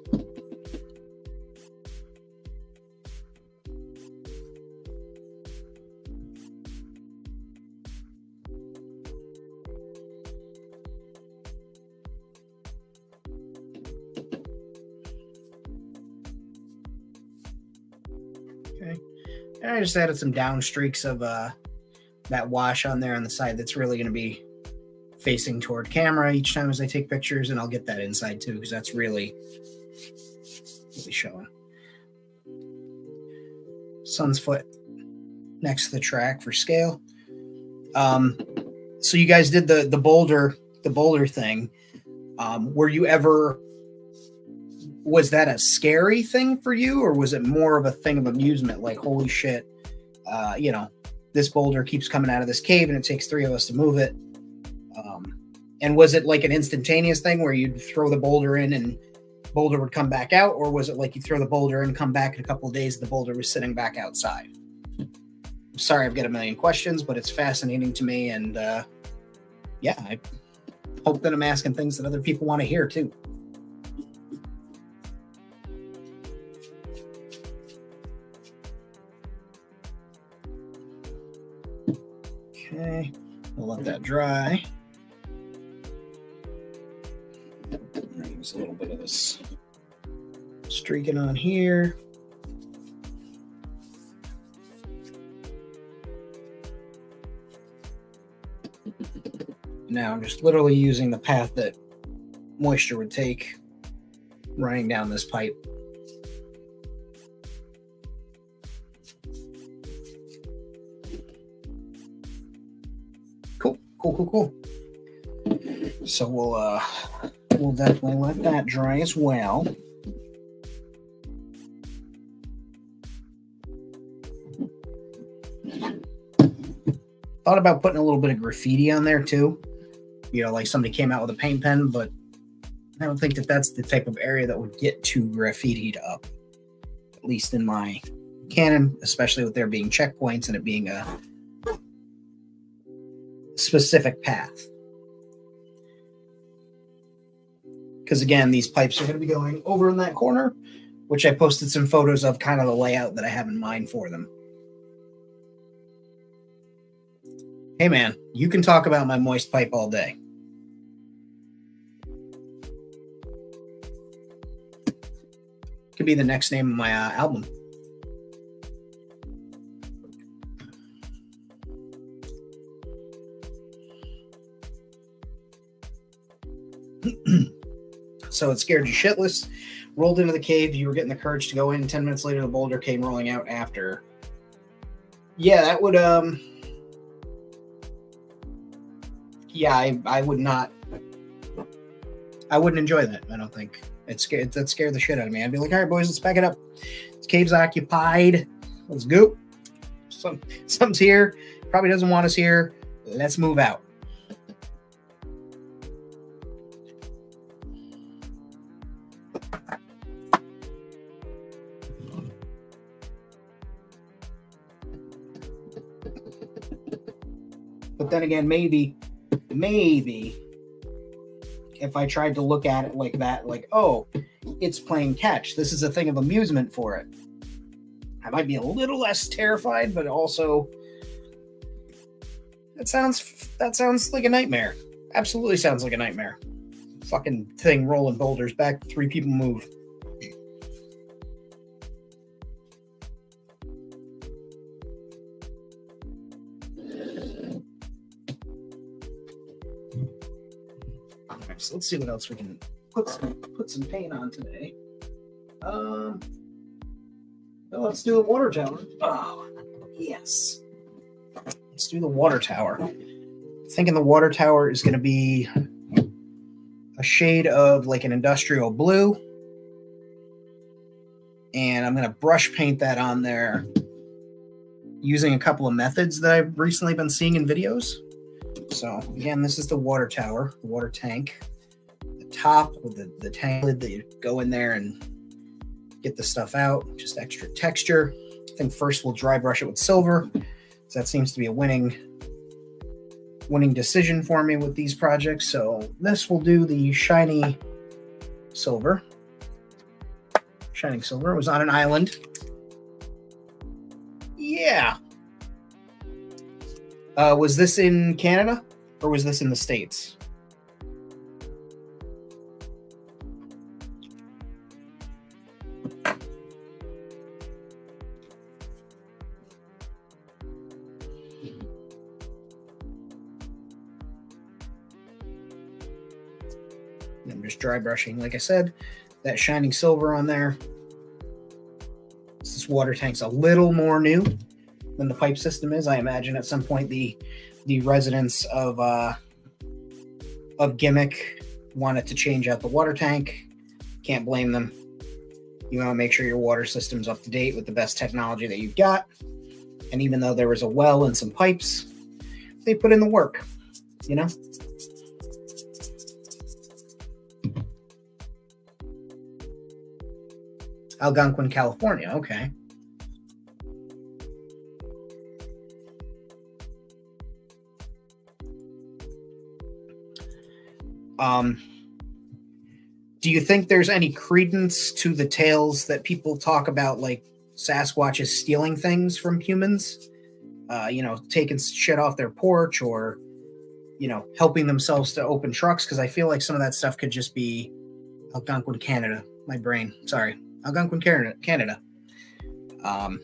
And I just added some down streaks of uh, that wash on there on the side that's really going to be facing toward camera each time as I take pictures, and I'll get that inside too because that's really really showing. Son's foot next to the track for scale. Um, so you guys did the the boulder the boulder thing. Um, were you ever was that a scary thing for you, or was it more of a thing of amusement? Like, holy shit, uh, you know, this boulder keeps coming out of this cave, and it takes three of us to move it. Um, and was it like an instantaneous thing where you'd throw the boulder in and boulder would come back out, or was it like you throw the boulder and come back in a couple of days, the boulder was sitting back outside? I'm sorry, I've got a million questions, but it's fascinating to me, and uh, yeah, I hope that I'm asking things that other people want to hear too. Okay, we'll let that dry. Use a little bit of this streaking on here. Now I'm just literally using the path that moisture would take running down this pipe. Cool, cool, cool. So we'll uh we'll definitely let that dry as well. Thought about putting a little bit of graffiti on there too. You know, like somebody came out with a paint pen, but I don't think that that's the type of area that would get too graffitied up. At least in my canon, especially with there being checkpoints and it being a specific path. because again, these pipes are going to be going over in that corner, which I posted some photos of kind of the layout that I have in mind for them. Hey man, you can talk about my moist pipe all day. Could be the next name of my uh, album. So it scared you shitless. Rolled into the cave. You were getting the courage to go in. Ten minutes later, the boulder came rolling out after. Yeah, that would um. Yeah, I I would not. I wouldn't enjoy that. I don't think it scared that scared the shit out of me. I'd be like, all right, boys, let's pack it up. This cave's occupied. Let's go. Some some's here. Probably doesn't want us here. Let's move out. Then again, maybe, maybe if I tried to look at it like that, like, oh, it's playing catch. This is a thing of amusement for it. I might be a little less terrified, but also that sounds that sounds like a nightmare. Absolutely sounds like a nightmare. Fucking thing rolling boulders back, three people move. Let's see what else we can put some put some paint on today. Um, well, let's do the water tower. Oh, yes. Let's do the water tower. Thinking the water tower is going to be a shade of like an industrial blue. And I'm going to brush paint that on there using a couple of methods that I've recently been seeing in videos. So again, this is the water tower, the water tank top with the, the tank lid that you go in there and get the stuff out, just extra texture. I think first we'll dry brush it with silver. So that seems to be a winning winning decision for me with these projects. So this will do the shiny silver. Shining silver. It was on an island. Yeah. Uh, was this in Canada or was this in the States? Dry brushing, like I said, that shining silver on there. This water tank's a little more new than the pipe system is. I imagine at some point the the residents of uh, of Gimmick wanted to change out the water tank. Can't blame them. You want to make sure your water system's up to date with the best technology that you've got. And even though there was a well and some pipes, they put in the work, you know? Algonquin, California. Okay. Um, do you think there's any credence to the tales that people talk about, like Sasquatches stealing things from humans? Uh, you know, taking shit off their porch or, you know, helping themselves to open trucks? Because I feel like some of that stuff could just be Algonquin, Canada. My brain. Sorry. Algonquin, Canada. Um,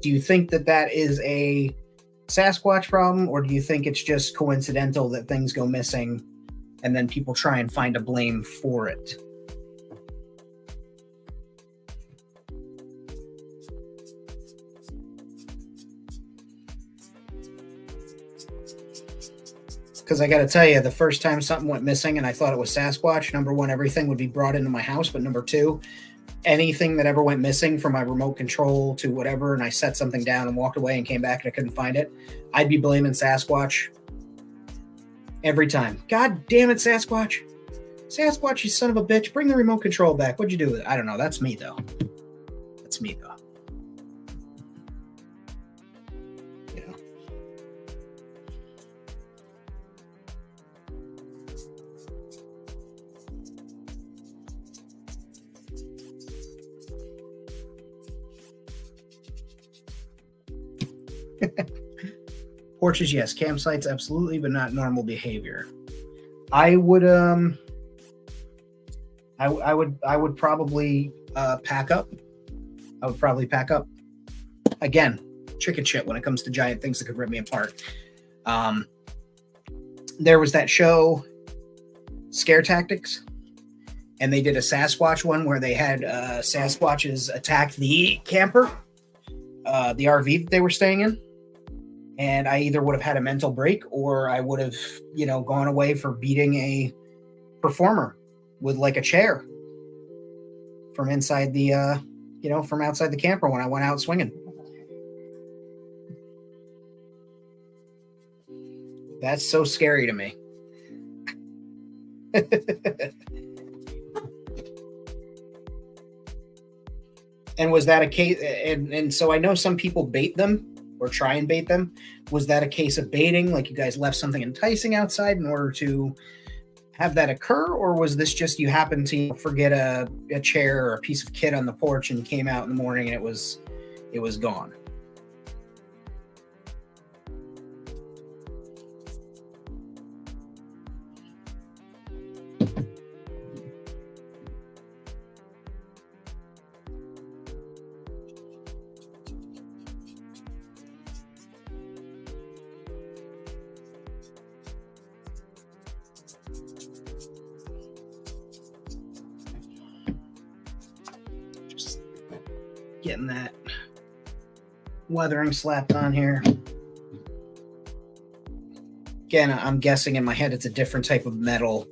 do you think that that is a Sasquatch problem, or do you think it's just coincidental that things go missing and then people try and find a blame for it. Because I got to tell you, the first time something went missing and I thought it was Sasquatch, number one, everything would be brought into my house. But number two, anything that ever went missing from my remote control to whatever, and I set something down and walked away and came back and I couldn't find it, I'd be blaming Sasquatch every time. God damn it, Sasquatch. Sasquatch, you son of a bitch. Bring the remote control back. What'd you do with it? I don't know. That's me, though. That's me, though. [LAUGHS] Porches, yes. Campsites, absolutely, but not normal behavior. I would um I, I would I would probably uh, pack up. I would probably pack up. Again, chicken shit when it comes to giant things that could rip me apart. Um, there was that show, Scare Tactics, and they did a Sasquatch one where they had uh, Sasquatches attack the camper, uh, the RV that they were staying in and I either would have had a mental break or I would have, you know, gone away for beating a performer with like a chair from inside the, uh, you know, from outside the camper when I went out swinging. That's so scary to me. [LAUGHS] and was that a case? And, and so I know some people bait them or try and bait them. Was that a case of baiting? Like you guys left something enticing outside in order to have that occur, or was this just you happened to forget a, a chair or a piece of kit on the porch and came out in the morning and it was it was gone? Weathering slapped on here. Again, I'm guessing in my head it's a different type of metal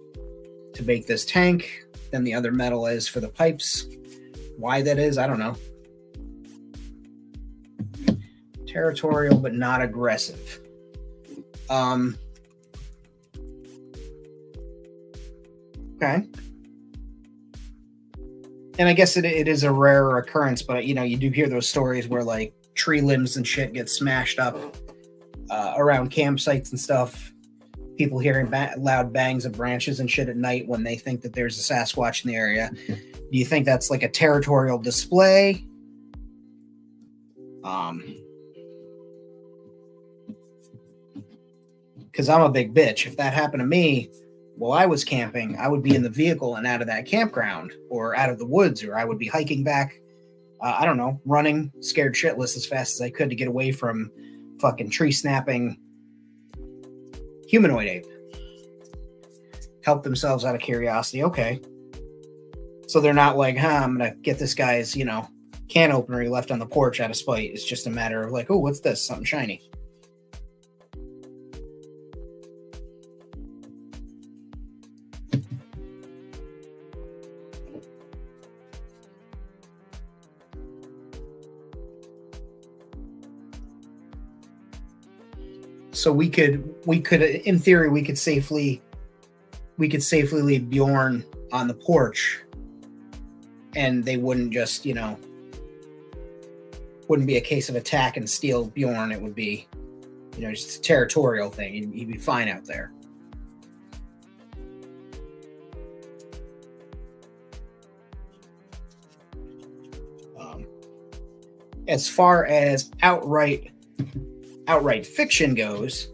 to make this tank than the other metal is for the pipes. Why that is, I don't know. Territorial, but not aggressive. Um, okay and I guess it, it is a rare occurrence, but you know, you do hear those stories where like tree limbs and shit get smashed up uh, around campsites and stuff. People hearing ba- loud bangs of branches and shit at night when they think that there's a Sasquatch in the area. [LAUGHS] Do you think that's like a territorial display? Um, because I'm a big bitch. If that happened to me, while I was camping, I would be in the vehicle and out of that campground or out of the woods, or I would be hiking back, uh, I don't know, running scared shitless as fast as I could to get away from fucking tree snapping humanoid ape. help themselves out of curiosity. Okay. So they're not like, huh, I'm gonna get this guy's, you know, can opener he left on the porch out of spite. It's just a matter of like, oh, what's this? Something shiny. So we could we could in theory we could safely we could safely leave Bjorn on the porch and they wouldn't just, you know, wouldn't be a case of attack and steal Bjorn. It would be, you know, just a territorial thing. He'd, he'd be fine out there. Um, as far as outright outright fiction goes,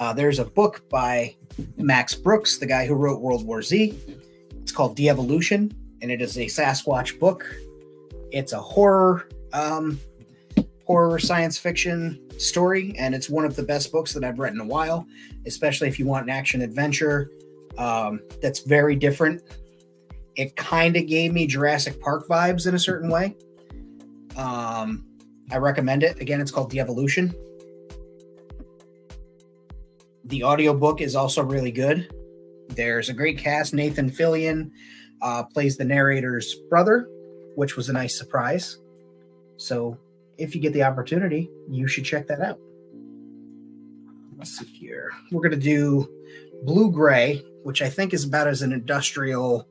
uh, there's a book by Max Brooks, the guy who wrote World War Z. It's called Devolution, and it is a Sasquatch book. It's a horror, um, horror science fiction story, and it's one of the best books that I've read in a while, especially if you want an action adventure um, that's very different. It kind of gave me Jurassic Park vibes in a certain way. Um, I recommend it. Again, it's called Devolution. The audiobook is also really good. There's a great cast. Nathan Fillion uh, plays the narrator's brother, which was a nice surprise. So if you get the opportunity, you should check that out. Let's see here. We're going to do blue gray, which I think is about as an industrial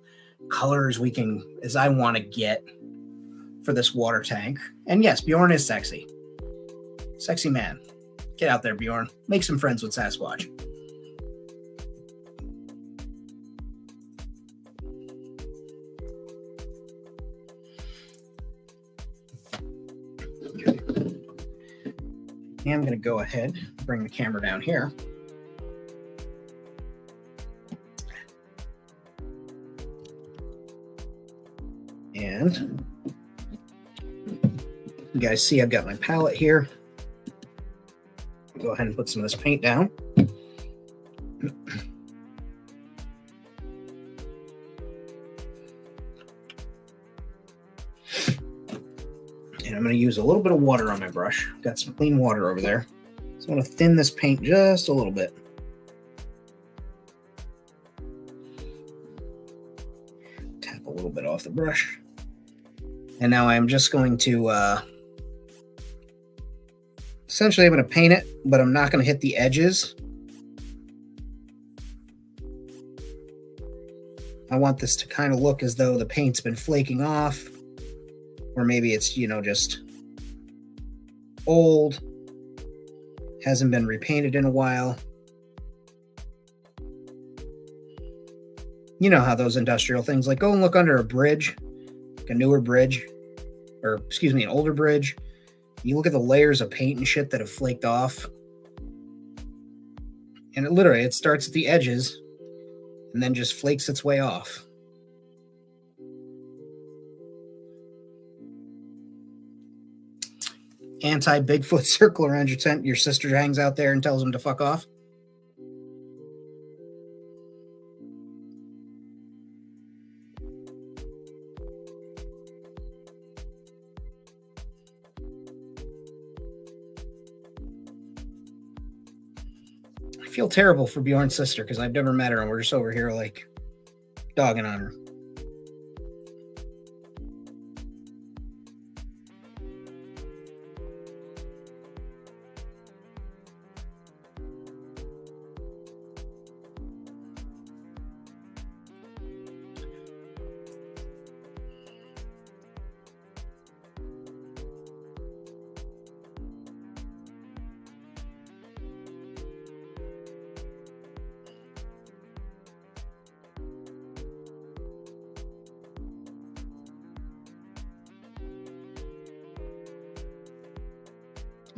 color as we can, as I want to get for this water tank. And yes, Bjorn is sexy. Sexy man. Get out there, Bjorn. Make some friends with Sasquatch. Okay. I'm going to go ahead bring the camera down here. And you guys see I've got my palette here go ahead and put some of this paint down. And I'm going to use a little bit of water on my brush. Got some clean water over there. So I'm going to thin this paint just a little bit. Tap a little bit off the brush. And now I'm just going to uh, essentially I'm going to paint it, but I'm not going to hit the edges. I want this to kind of look as though the paint's been flaking off, or maybe it's, you know, just old, hasn't been repainted in a while. You know how those industrial things, like go and look under a bridge, like a newer bridge, or excuse me, an older bridge, you look at the layers of paint and shit that have flaked off. And it literally it starts at the edges and then just flakes its way off. Anti Bigfoot [LAUGHS] circle around your tent. Your sister hangs out there and tells him to fuck off. Feel terrible for Bjorn's sister because I've never met her and we're just over here like dogging on her.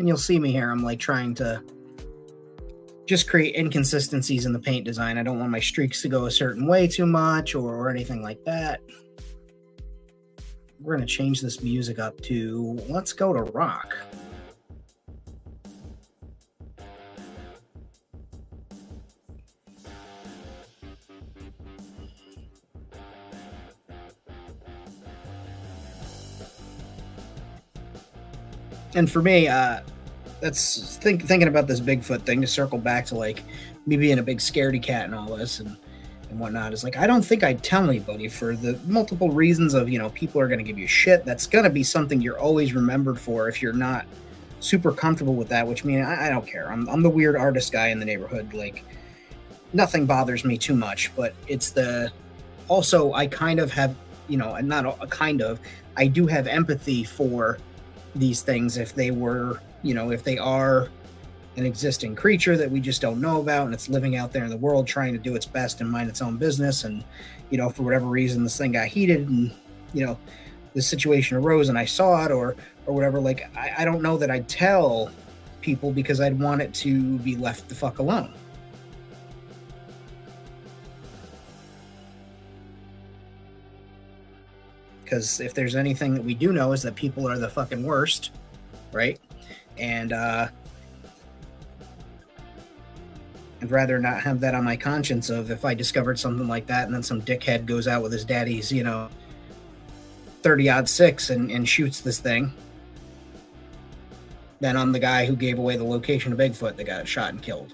and you'll see me here. I'm like trying to just create inconsistencies in the paint design. I don't want my streaks to go a certain way too much or, or anything like that. We're going to change this music up to let's go to rock. And for me, uh, that's think, thinking about this Bigfoot thing to circle back to like me being a big scaredy cat and all this and and whatnot is like I don't think I'd tell anybody for the multiple reasons of you know people are going to give you shit. That's going to be something you're always remembered for if you're not super comfortable with that. Which means I, I don't care. I'm I'm the weird artist guy in the neighborhood. Like nothing bothers me too much, but it's the also I kind of have you know and not a kind of I do have empathy for these things if they were you know if they are an existing creature that we just don't know about and it's living out there in the world trying to do its best and mind its own business and you know for whatever reason this thing got heated and you know the situation arose and i saw it or or whatever like I, I don't know that i'd tell people because i'd want it to be left the fuck alone. Because if there's anything that we do know is that people are the fucking worst right and uh I'd rather not have that on my conscience of if I discovered something like that and then some dickhead goes out with his daddy's, you know, 30 odd six and, and shoots this thing. Then I'm the guy who gave away the location of Bigfoot that got shot and killed.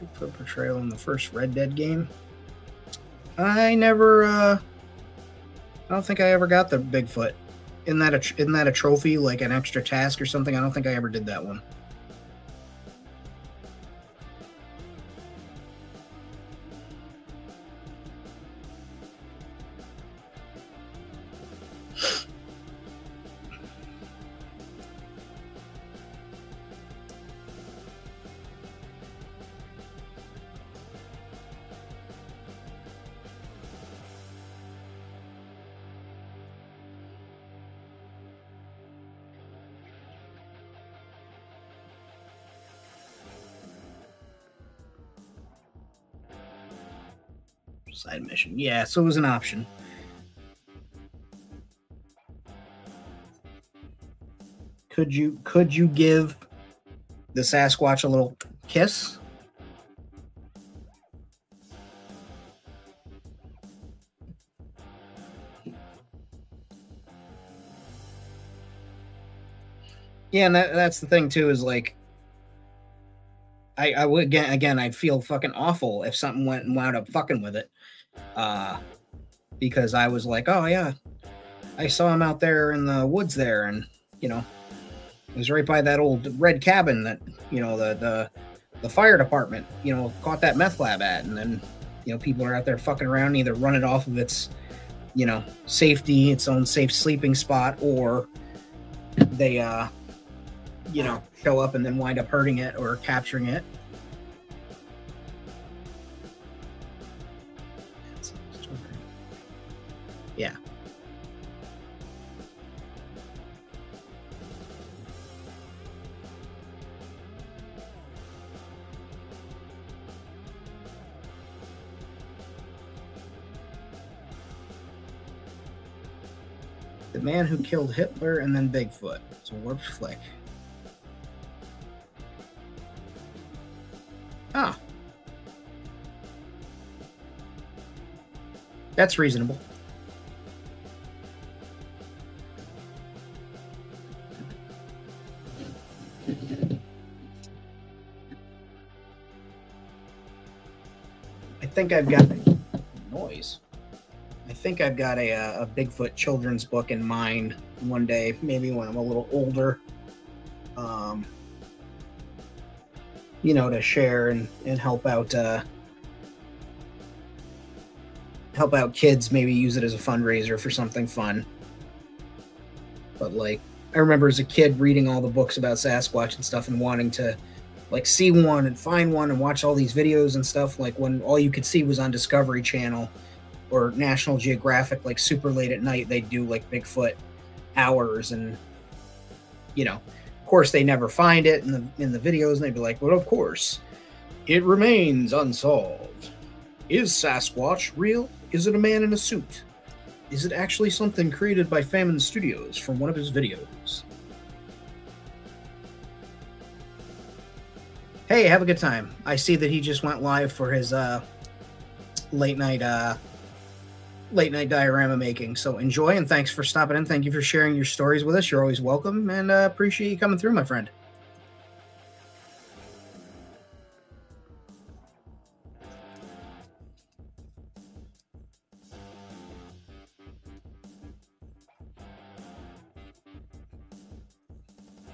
Bigfoot portrayal in the first Red Dead game. I never, uh, I don't think I ever got the Bigfoot isn't that a isn't that a trophy like an extra task or something? I don't think I ever did that one. Mission. Yeah, so it was an option. Could you could you give the Sasquatch a little kiss? Yeah, and that, that's the thing too is like I, I would again again I'd feel fucking awful if something went and wound up fucking with it uh, because I was like, oh yeah, I saw him out there in the woods there, and you know, it was right by that old red cabin that you know the the the fire department you know caught that meth lab at, and then you know people are out there fucking around, either running off of its you know safety, its own safe sleeping spot, or they uh you know show up and then wind up hurting it or capturing it The man who killed Hitler and then Bigfoot. It's a warped flick. Ah. That's reasonable. I think I've got noise. I think I've got a, a Bigfoot children's book in mind one day, maybe when I'm a little older. Um, you know, to share and, and help out uh, help out kids, maybe use it as a fundraiser for something fun. But like I remember as a kid reading all the books about Sasquatch and stuff and wanting to like see one and find one and watch all these videos and stuff like when all you could see was on discovery channel or national geographic like super late at night they'd do like bigfoot hours and you know of course they never find it in the in the videos and they'd be like well of course it remains unsolved. Is sasquatch real? Is it a man in a suit? Is it actually something created by famine studios from one of his videos? Hey, have a good time. I see that he just went live for his uh, late night uh, late night diorama making. So enjoy and thanks for stopping in. Thank you for sharing your stories with us. You're always welcome and uh, appreciate you coming through, my friend.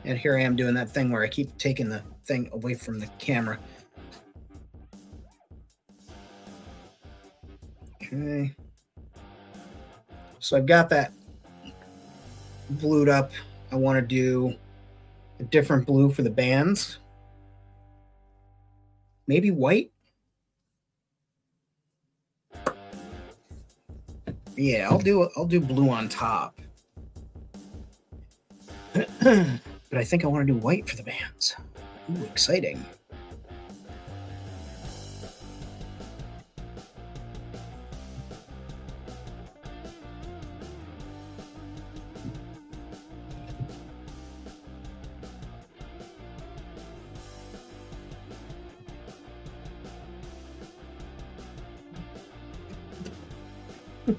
And here I am doing that thing where I keep taking the thing away from the camera. Okay. So I've got that blued up. I want to do a different blue for the bands. Maybe white. Yeah, I'll do I'll do blue on top. [CLEARS THROAT] but I think I want to do white for the bands. Ooh, exciting.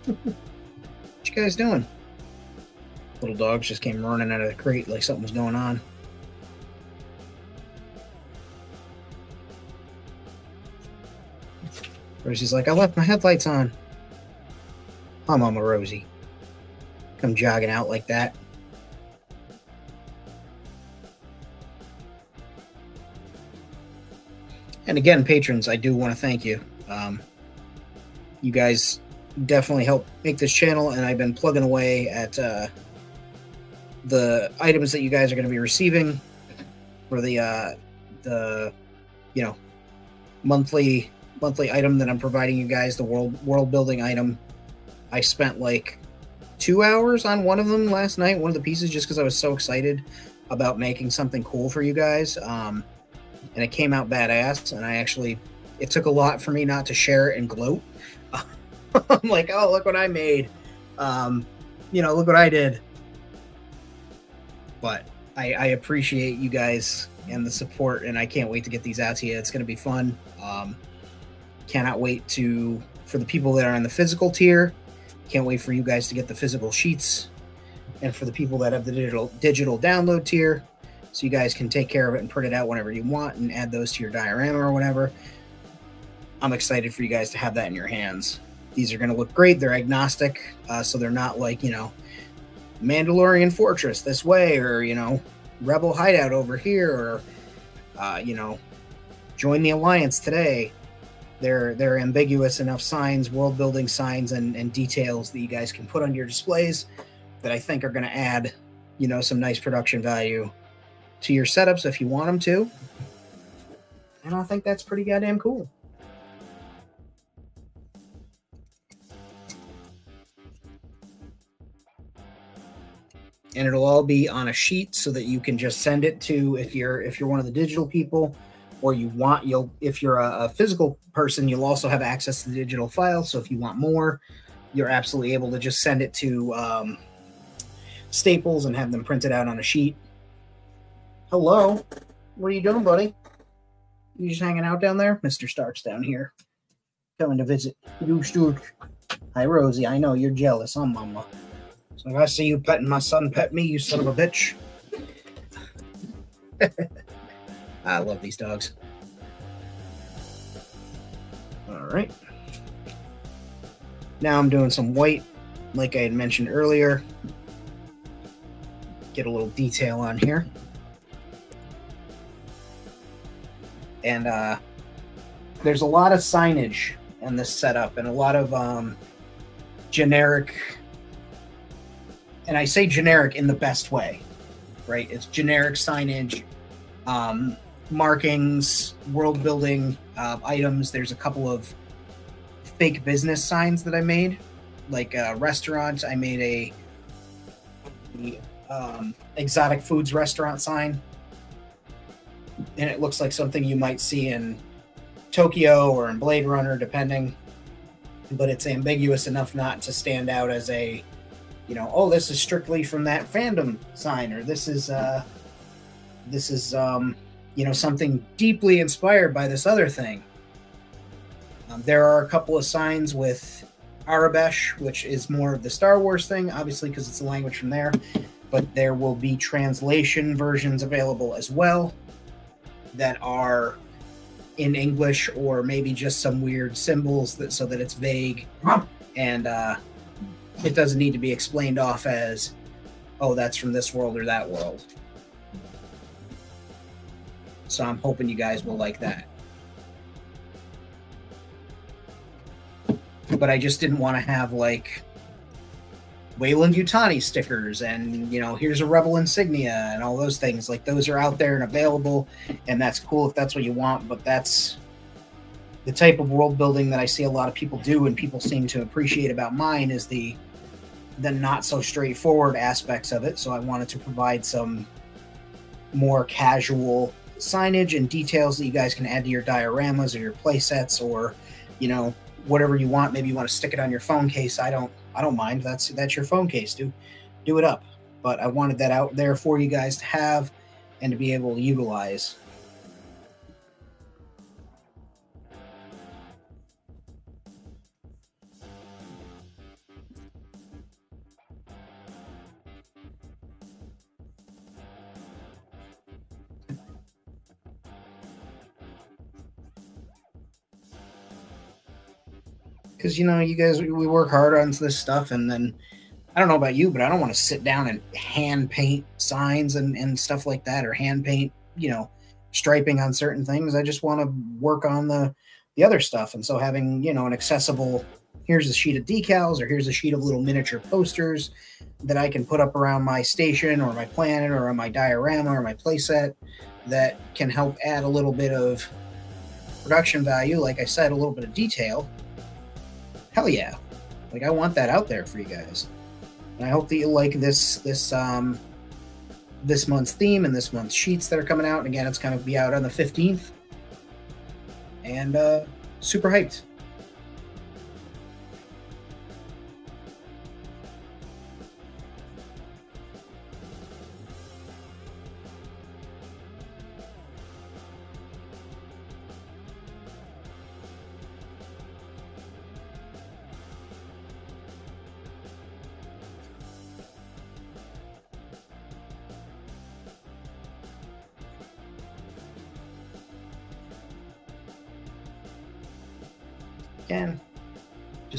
What you guys doing? Little dogs just came running out of the crate like something was going on. Rosie's like, I left my headlights on. Hi, Mama Rosie. Come jogging out like that. And again, patrons, I do want to thank you. Um, you guys definitely help make this channel, and I've been plugging away at uh, the items that you guys are going to be receiving for the uh, the you know monthly monthly item that I'm providing you guys, the world world building item. I spent like two hours on one of them last night, one of the pieces, just because I was so excited about making something cool for you guys. Um, and it came out badass. And I actually, it took a lot for me not to share it and gloat. [LAUGHS] [LAUGHS] I'm like, oh, look what I made. Um, you know, look what I did but I, I, appreciate you guys and the support, and I can't wait to get these out to you. It's going to be fun. Um, cannot wait to for the people that are on the physical tier. Can't wait for you guys to get the physical sheets, and for the people that have the digital digital download tier, so you guys can take care of it and print it out whenever you want and add those to your diorama or whatever. I'm excited for you guys to have that in your hands. These are going to look great. They're agnostic, uh, so they're not like you know Mandalorian Fortress this way, or you know, Rebel Hideout over here, or uh, you know, join the Alliance today. They're they're ambiguous enough signs, world building signs, and, and details that you guys can put on your displays that I think are going to add, you know, some nice production value to your setups if you want them to. And I think that's pretty goddamn cool. And it'll all be on a sheet so that you can just send it to if you're if you're one of the digital people or you want you'll if you're a, a physical person you'll also have access to the digital file. So if you want more you're absolutely able to just send it to um, staples and have them printed out on a sheet. Hello? What are you doing buddy? You just hanging out down there? Mr stark's down here. Coming to visit you Stuart. hi rosie. I know you're jealous. Huh mama so I see you petting my son, pet me, you son of a bitch. [LAUGHS] I love these dogs. All right. Now I'm doing some white, like I had mentioned earlier. Get a little detail on here. And uh, there's a lot of signage in this setup and a lot of um, generic and I say generic in the best way, right? It's generic signage, um, markings, world building uh, items. There's a couple of fake business signs that I made, like uh, restaurants. I made a um, exotic foods restaurant sign, and it looks like something you might see in Tokyo or in Blade Runner, depending. But it's ambiguous enough not to stand out as a you know, oh, this is strictly from that fandom sign, or this is uh, this is um, you know something deeply inspired by this other thing. Um, there are a couple of signs with Aurebesh, which is more of the Star Wars thing, obviously because it's a language from there. But there will be translation versions available as well that are in English or maybe just some weird symbols that so that it's vague and uh, it doesn't need to be explained off as, oh, that's from this world or that world. So I'm hoping you guys will like that. But I just didn't want to have like Weyland Yutani stickers and you know here's a rebel insignia and all those things like those are out there and available and that's cool if that's what you want but that's the type of world building that I see a lot of people do and people seem to appreciate about mine is the the not so straightforward aspects of it so I wanted to provide some more casual signage and details that you guys can add to your dioramas or your play sets or you know whatever you want maybe you want to stick it on your phone case I don't I don't mind. That's that's your phone case. Do do it up. But I wanted that out there for you guys to have and to be able to utilize. Because you know you guys we work hard on this stuff and then i don't know about you but i don't want to sit down and hand paint signs and, and stuff like that or hand paint you know striping on certain things. I just want to work on the the other stuff. And so having you know an accessible here's a sheet of decals or here's a sheet of little miniature posters that i can put up around my station or my planet or on my diorama or my playset that can help add a little bit of production value like i said a little bit of detail hell yeah. Like I want that out there for you guys. And I hope that you like this this um this month's theme and this month's sheets that are coming out. And again, it's gonna be out on the 15th. And uh super hyped.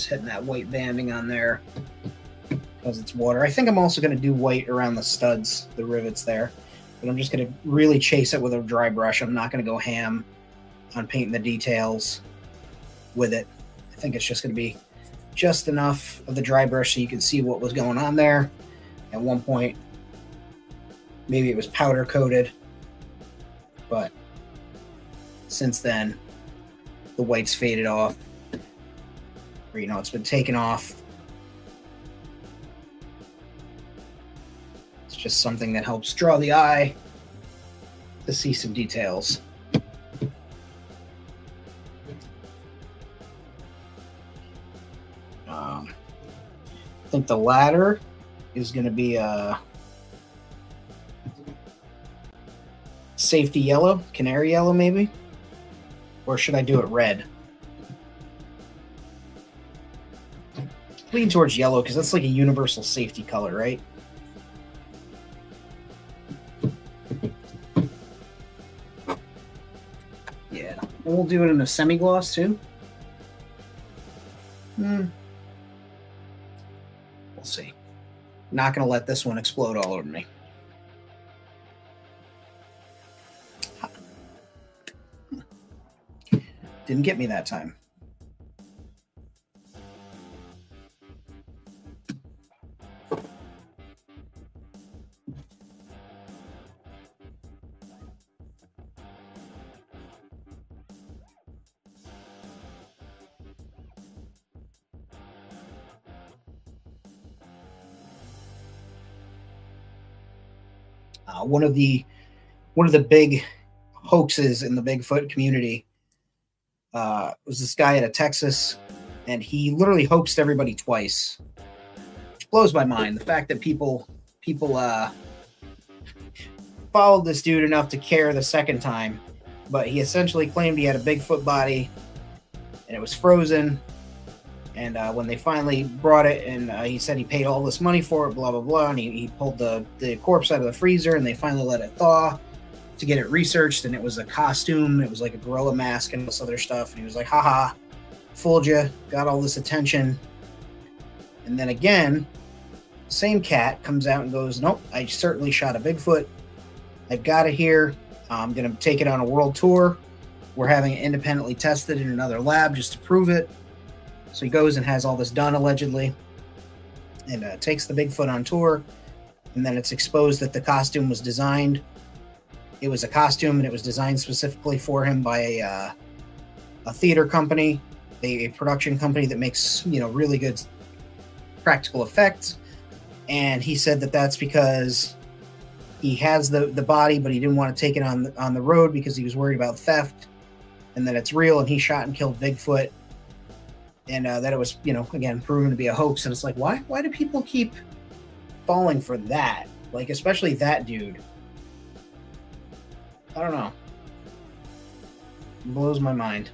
Just hitting that white banding on there because it's water. I think I'm also going to do white around the studs, the rivets there. But I'm just going to really chase it with a dry brush. I'm not going to go ham on painting the details with it. I think it's just going to be just enough of the dry brush so you can see what was going on there. At one point, maybe it was powder coated, but since then, the white's faded off or, you know, it's been taken off. It's just something that helps draw the eye to see some details. Um, I think the ladder is going to be a safety yellow, canary yellow maybe? Or should I do it red? Lean towards yellow because that's like a universal safety color, right? Yeah. We'll do it in a semi-gloss too. Hmm. We'll see. Not going to let this one explode all over me. Didn't get me that time. Uh, one of the one of the big hoaxes in the Bigfoot community uh, was this guy out of Texas, and he literally hoaxed everybody twice, which blows my mind. The fact that people people uh, [LAUGHS] followed this dude enough to care the second time, but he essentially claimed he had a Bigfoot body, and it was frozen, And uh, when they finally brought it, and uh, he said he paid all this money for it, blah blah blah, and he, he pulled the the corpse out of the freezer, and they finally let it thaw to get it researched, and it was a costume. It was like a gorilla mask and this other stuff. And he was like, haha, fooled you, got all this attention. And then again, same cat comes out and goes, nope, I certainly shot a Bigfoot. I've got it here. I'm going to take it on a world tour. We're having it independently tested in another lab just to prove it. So he goes and has all this done allegedly and uh, takes the Bigfoot on tour. And then it's exposed that the costume was designed it was a costume and it was designed specifically for him by a, uh, a theater company, a, a, production company that makes you know really good practical effects. And he said that that's because he has the the body, but he didn't want to take it on the, on the road because he was worried about theft, and that it's real. And he shot and killed Bigfoot, and uh, that it was you know again proven to be a hoax. And it's like why why do people keep falling for that? Like especially that dude I don't know. It blows my mind.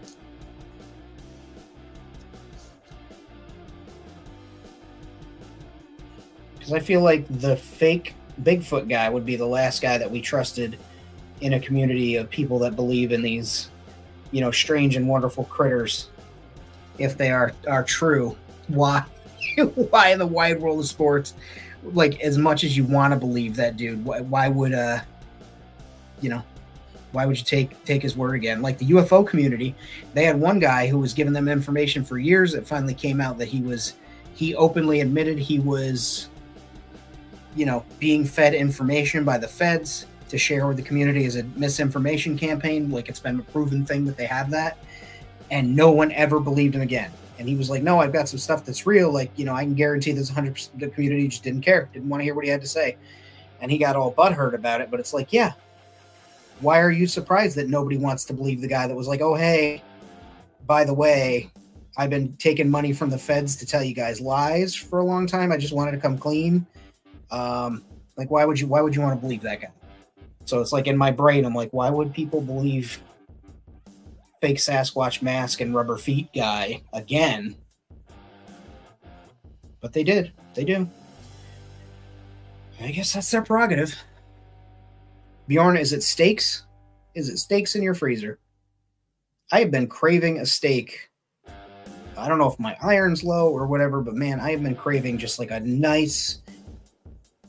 Because I feel like the fake Bigfoot guy would be the last guy that we trusted in a community of people that believe in these, you know, strange and wonderful critters. If they are are true, why, [LAUGHS] why in the wide world of sports, like as much as you want to believe that dude, why, why would uh, you know, why would you take take his word again? Like the UFO community, they had one guy who was giving them information for years. It finally came out that he was he openly admitted he was, you know, being fed information by the feds to share with the community as a misinformation campaign. Like it's been a proven thing that they have that, and no one ever believed him again. And he was like, "No, I've got some stuff that's real. Like, you know, I can guarantee this 100. percent The community just didn't care, didn't want to hear what he had to say." And he got all butthurt about it. But it's like, yeah, why are you surprised that nobody wants to believe the guy that was like, oh, hey, by the way, I've been taking money from the feds to tell you guys lies for a long time. I just wanted to come clean. Um, like, why would you? Why would you want to believe that guy? So it's like in my brain, I'm like, why would people believe fake Sasquatch mask and rubber feet guy again? But they did. They do. I guess that's their prerogative. Bjorn, is it steaks? Is it steaks in your freezer? I have been craving a steak. I don't know if my iron's low or whatever, but man, I have been craving just like a nice,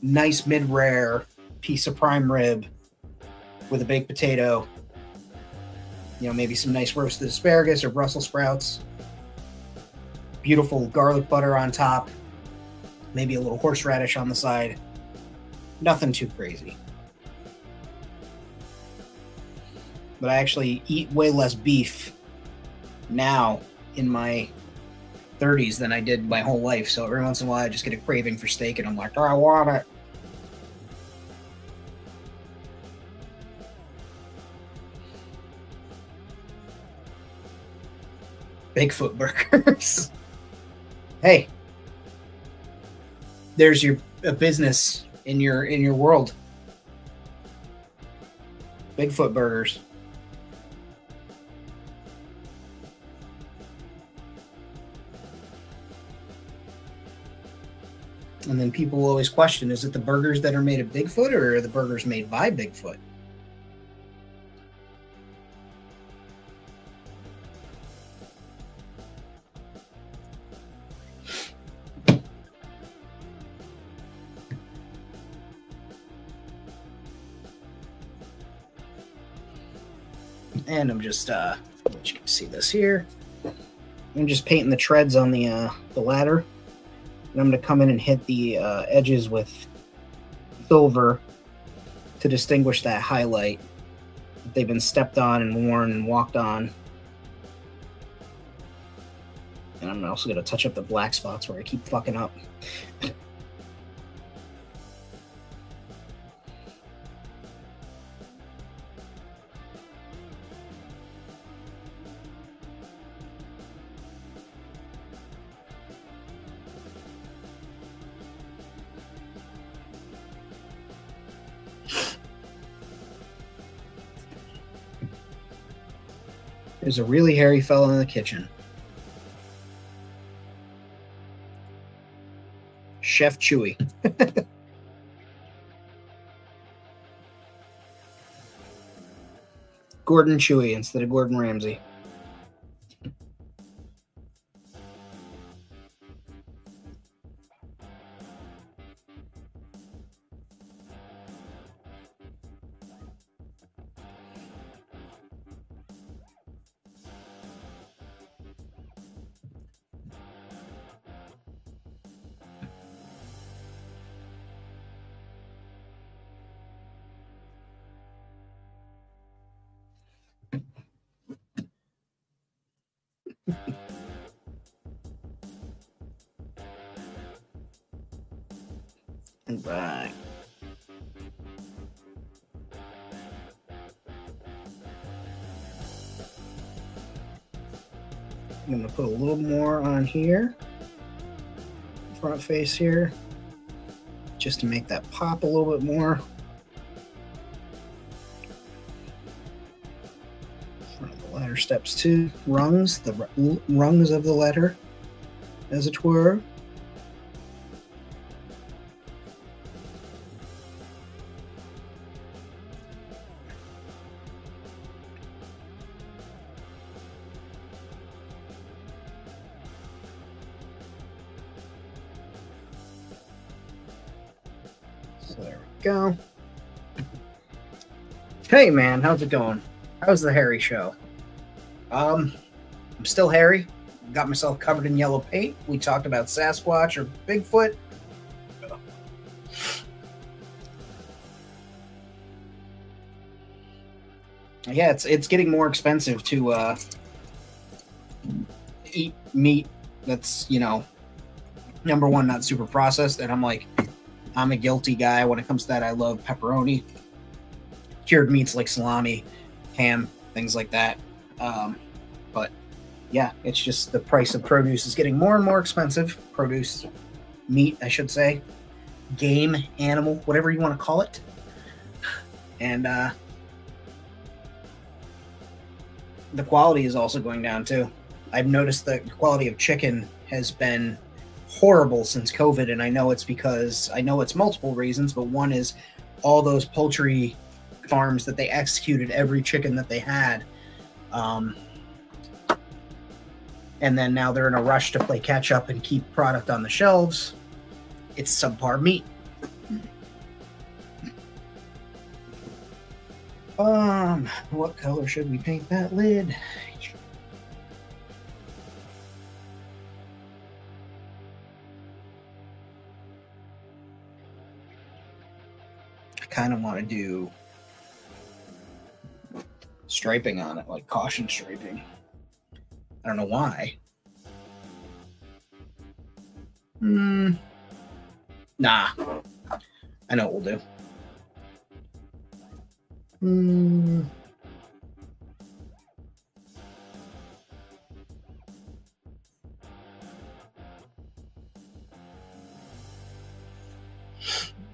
nice mid rare piece of prime rib with a baked potato. You know, maybe some nice roasted asparagus or Brussels sprouts. Beautiful garlic butter on top. Maybe a little horseradish on the side. Nothing too crazy. but I actually eat way less beef now in my 30s than I did my whole life. So every once in a while, I just get a craving for steak, and I'm like, oh, I want it. Bigfoot burgers. [LAUGHS] hey, there's your a business in your in your world. Bigfoot burgers. And then people always question is it the burgers that are made of Bigfoot or are the burgers made by Bigfoot? And I'm just, uh, you can see this here. I'm just painting the treads on the, uh, the ladder and I'm going to come in and hit the uh, edges with silver to distinguish that highlight. that They've been stepped on and worn and walked on. And I'm also going to touch up the black spots where I keep fucking up. was a really hairy fellow in the kitchen. Chef Chewy. [LAUGHS] Gordon Chewy instead of Gordon Ramsay. Here, front face here, just to make that pop a little bit more. The ladder steps two, rungs, the rungs of the ladder, as it were. Hey man, how's it going? How's the Harry show? Um, I'm still Harry. Got myself covered in yellow paint. We talked about Sasquatch or Bigfoot. Yeah, it's it's getting more expensive to uh, eat meat that's you know number one not super processed, and I'm like, I'm a guilty guy when it comes to that. I love pepperoni, cured meats like salami, ham, things like that. Um, but yeah, it's just the price of produce is getting more and more expensive. Produce, meat, I should say, game, animal, whatever you want to call it. And uh, the quality is also going down too. I've noticed the quality of chicken has been horrible since COVID, and I know it's because I know it's multiple reasons, but one is all those poultry farms that they executed every chicken that they had. Um, and then now they're in a rush to play catch up and keep product on the shelves. It's subpar meat. Um, what color should we paint that lid? I kind of want to do striping on it, like caution striping. I don't know why. Hmm. Nah. I know what we'll do. Hmm.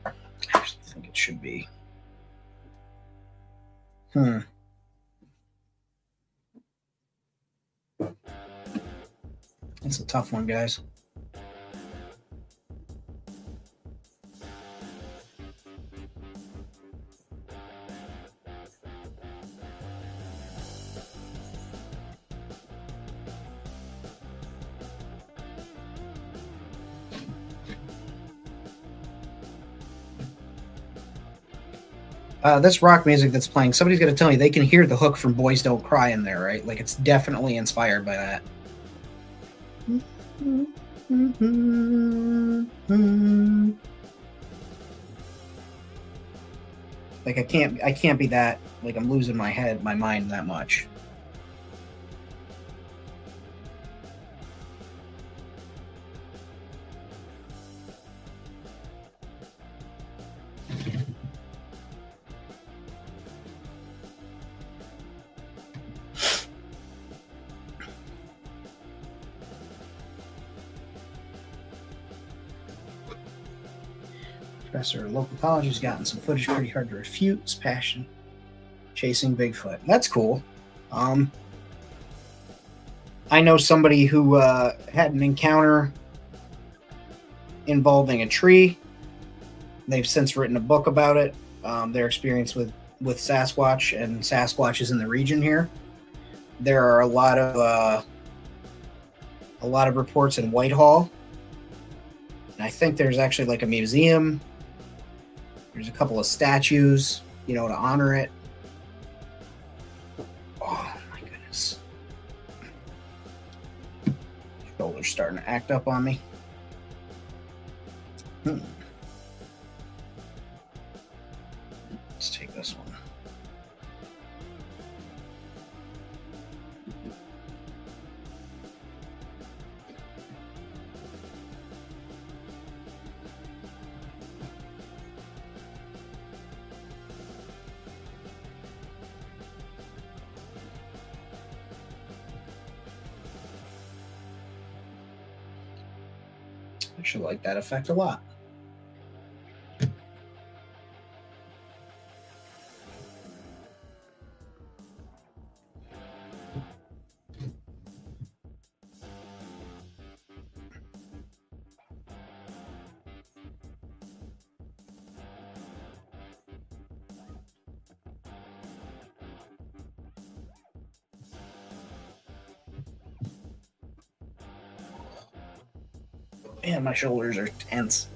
I think it should be. Hmm. Tough one, guys. Uh, this rock music that's playing, somebody's going to tell me they can hear the hook from Boys Don't Cry in there, right? Like it's definitely inspired by that. Like I can't I can't be that like I'm losing my head, my mind that much. Professor at a local college has gotten some footage pretty hard to refute his passion chasing Bigfoot. That's cool. Um, I know somebody who uh, had an encounter involving a tree. They've since written a book about it. Um, their experience with with Sasquatch and Sasquatches in the region here. There are a lot of uh, a lot of reports in Whitehall, and I think there's actually like a museum. Couple of statues, you know, to honor it. Oh my goodness, shoulder's starting to act up on me. Hmm. That effect a lot. My shoulders are tense.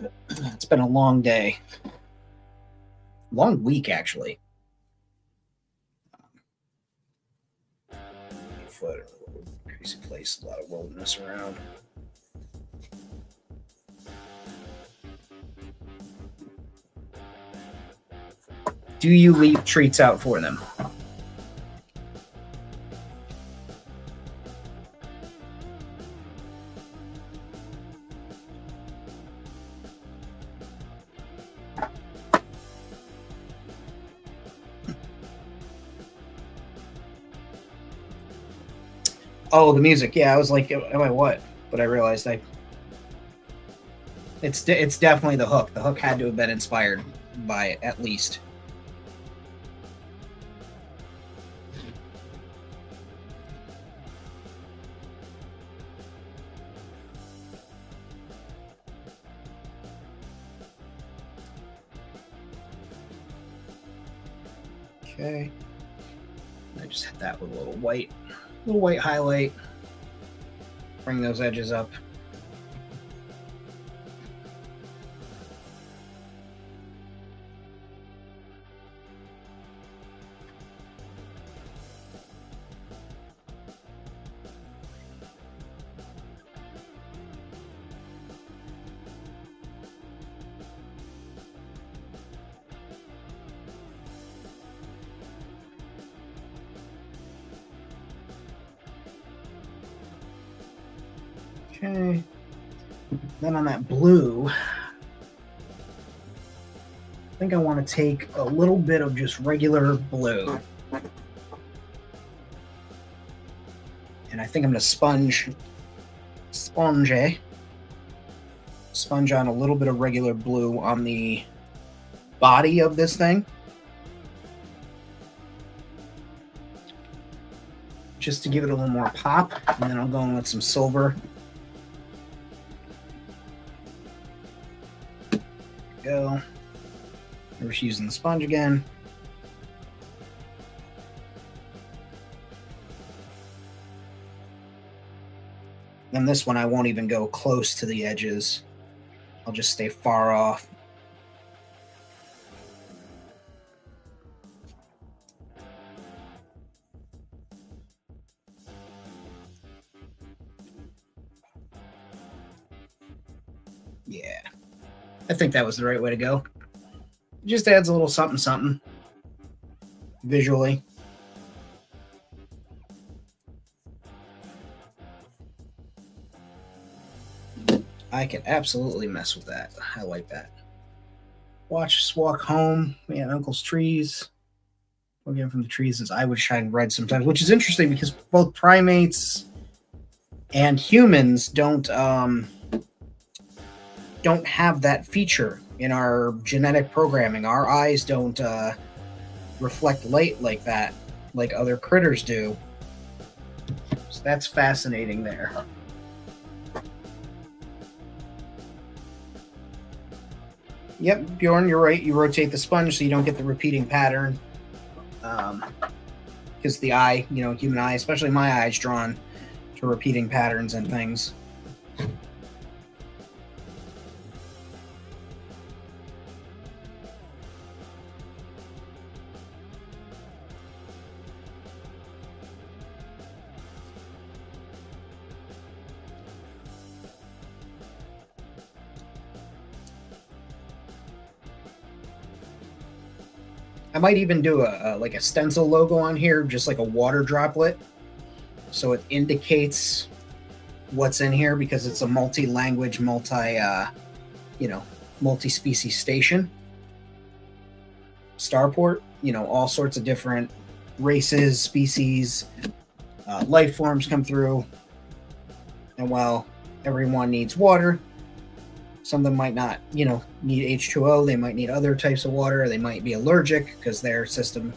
[CLEARS THROAT] It's been a long day. Long week, actually. Foot, crazy place, a lot of wilderness around. Do you leave treats out for them? Oh, the music. Yeah, I was like, am I what? But I realized I. It's de- it's definitely the hook. The hook had to have been inspired by it at least. Okay. I just hit that with a little white, little white highlight. Bring those edges up. To take a little bit of just regular blue. And I think I'm going to sponge, sponge, eh? Sponge on a little bit of regular blue on the body of this thing. Just to give it a little more pop. And then I'll go in with some silver Just using the sponge again. Then this one I won't even go close to the edges. I'll just stay far off. Yeah. I think that was the right way to go. It just adds a little something something visually. I can absolutely mess with that. I like that. Watch us walk home. We had Uncle's trees. Again from the trees as I would shine red sometimes, which is interesting because both primates and humans don't um, don't have that feature in our genetic programming. Our eyes don't uh, reflect light like that, like other critters do. So that's fascinating there. Yep, Bjorn, you're right. You rotate the sponge so you don't get the repeating pattern. Because um, the eye, you know, human eye, especially my eye, is drawn to repeating patterns and things. Might even do a, a, like a stencil logo on here, just like a water droplet, so it indicates what's in here because it's a multi-language, multi, uh, you know, multi-species station. Starport, you know, all sorts of different races, species, uh, life forms come through, and while everyone needs water, some of them might not, you know, need H2O. They might need other types of water. They might be allergic because their system,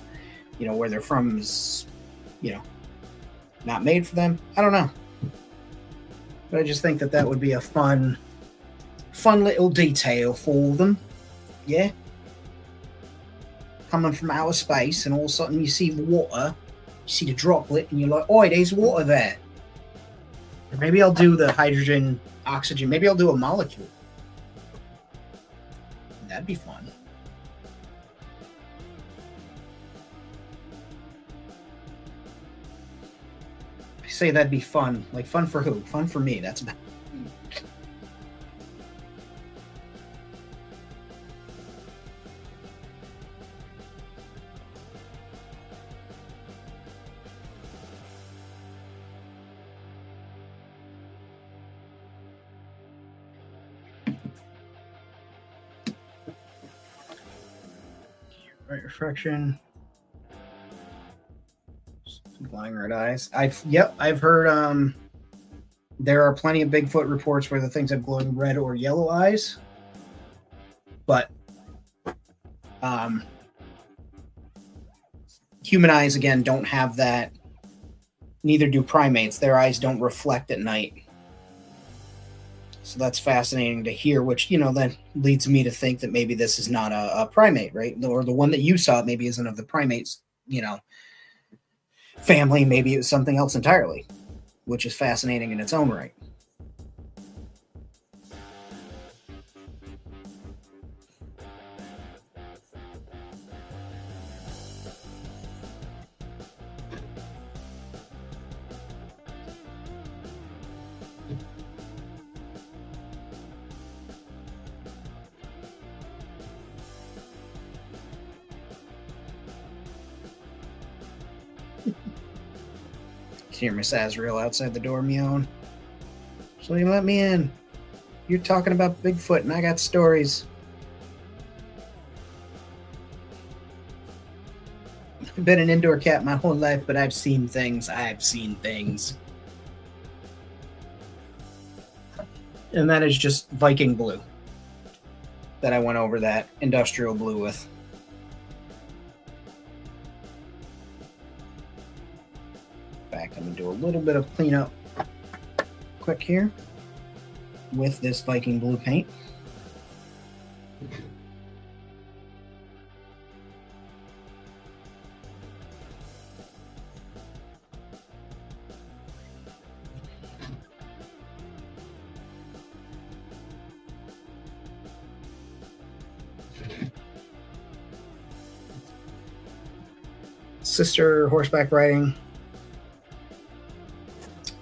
you know, where they're from is, you know, not made for them. I don't know. But I just think that that would be a fun, fun little detail for them. Yeah. Coming from outer space, and all of a sudden you see the water, you see the droplet, and you're like, oh, there's water there. Maybe I'll do the hydrogen, oxygen. Maybe I'll do a molecule. That'd be fun. I say that'd be fun. Like fun for who? Fun for me. That's about right refraction. Flying red eyes. I've yep, I've heard um there are plenty of Bigfoot reports where the things have glowing red or yellow eyes. But um human eyes again don't have that neither do primates. Their eyes don't reflect at night. So that's fascinating to hear, which, you know, then leads me to think that maybe this is not a, a primate, right? Or the one that you saw maybe isn't of the primates, you know, family. Maybe it was something else entirely, which is fascinating in its own right. Hear Miss Azrael outside the door meowing. So you let me in. You're talking about Bigfoot, and I got stories. I've been an indoor cat my whole life, but I've seen things. I've seen things. And that is just Viking blue that I went over that industrial blue with. A little bit of cleanup quick here with this Viking blue paint. Sister horseback riding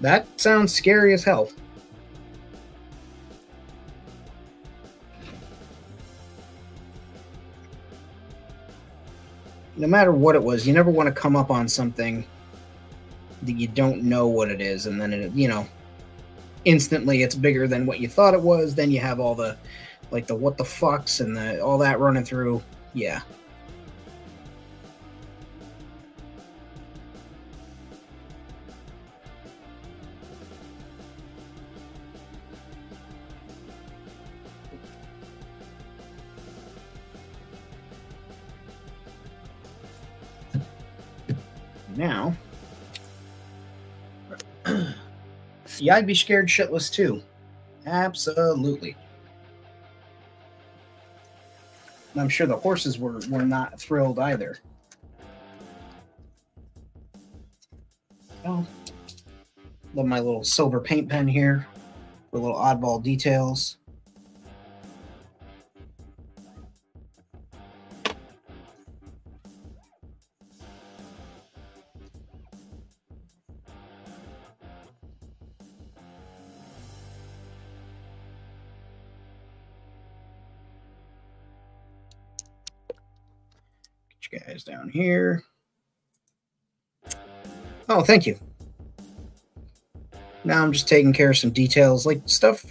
that sounds scary as hell. No matter what it was, you never want to come up on something that you don't know what it is, and then it, you know, instantly it's bigger than what you thought it was. Then you have all the, like the what the fucks and the all that running through. Yeah, now. [CLEARS THROAT] yeah, I'd be scared shitless too. Absolutely. I'm sure the horses were, were not thrilled either. Oh, love my little silver paint pen here with little oddball details. Here. Oh, thank you. Now I'm just taking care of some details, like stuff.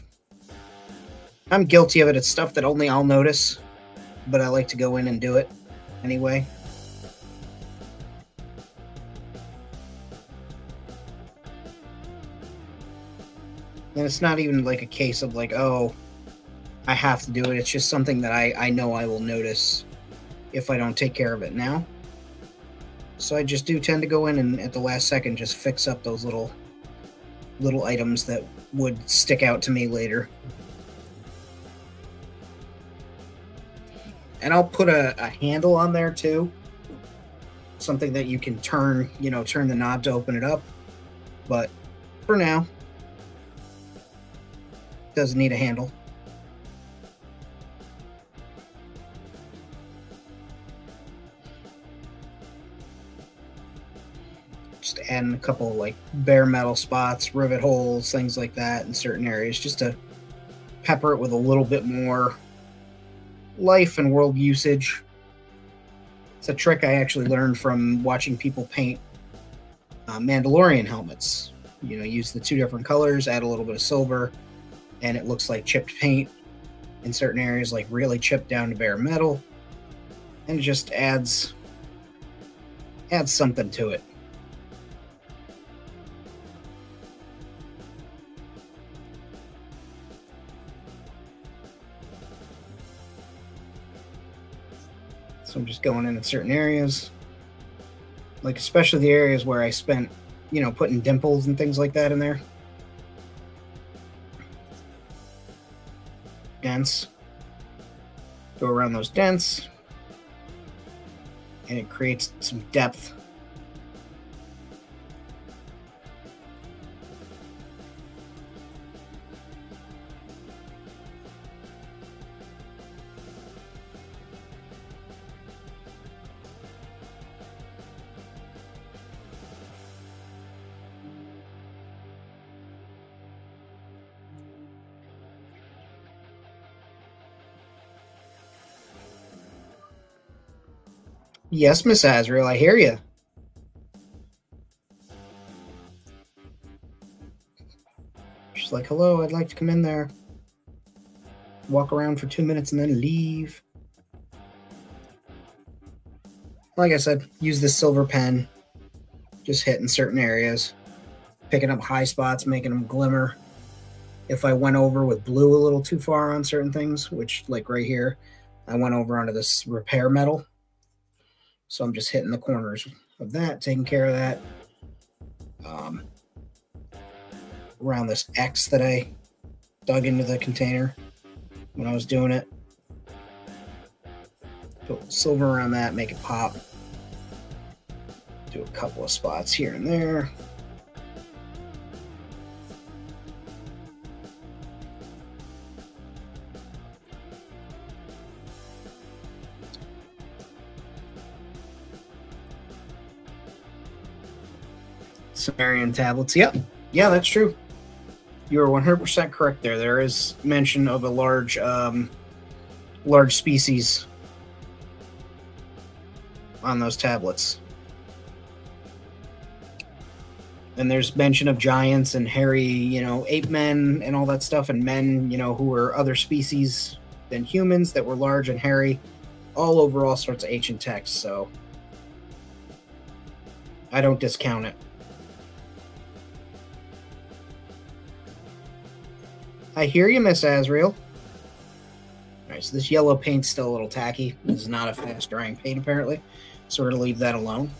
I'm guilty of it. It's stuff that only I'll notice, but I like to go in and do it anyway. And it's not even like a case of like, oh, I have to do it. It's just something that I, I know I will notice if I don't take care of it now. So I just do tend to go in and at the last second just fix up those little little items that would stick out to me later. And I'll put a, a handle on there too. Something that you can turn, you know, turn the knob to open it up. But for now, doesn't need a handle. Adding a couple like bare metal spots, rivet holes, things like that in certain areas, just to pepper it with a little bit more life and world usage. It's a trick I actually learned from watching people paint uh, Mandalorian helmets. You know, use the two different colors, add a little bit of silver, and it looks like chipped paint in certain areas, like really chipped down to bare metal, and it just adds adds something to it. So I'm just going in at certain areas, like especially the areas where I spent, you know, putting dimples and things like that in there. Dents. Go around those dents. And it creates some depth Yes, Miss Azrael, I hear you. She's like, hello, I'd like to come in there. Walk around for two minutes and then leave. Like I said, use this silver pen. Just hitting certain areas. Picking up high spots, making them glimmer. If I went over with blue a little too far on certain things, which like right here, I went over onto this repair metal so I'm just hitting the corners of that, taking care of that. Um, around this X that I dug into the container when I was doing it. Put silver around that, make it pop. Do a couple of spots here and there. Sumerian tablets. Yep. Yeah, that's true. You are 100% correct there. There is mention of a large, um, large species on those tablets. And there's mention of giants and hairy, you know, ape men and all that stuff, and men, you know, who were other species than humans that were large and hairy, all over all sorts of ancient texts. So I don't discount it. I hear you, Miss Azrael. All right, so this yellow paint's still a little tacky. This is not a fast drying paint, apparently. So we're going to leave that alone.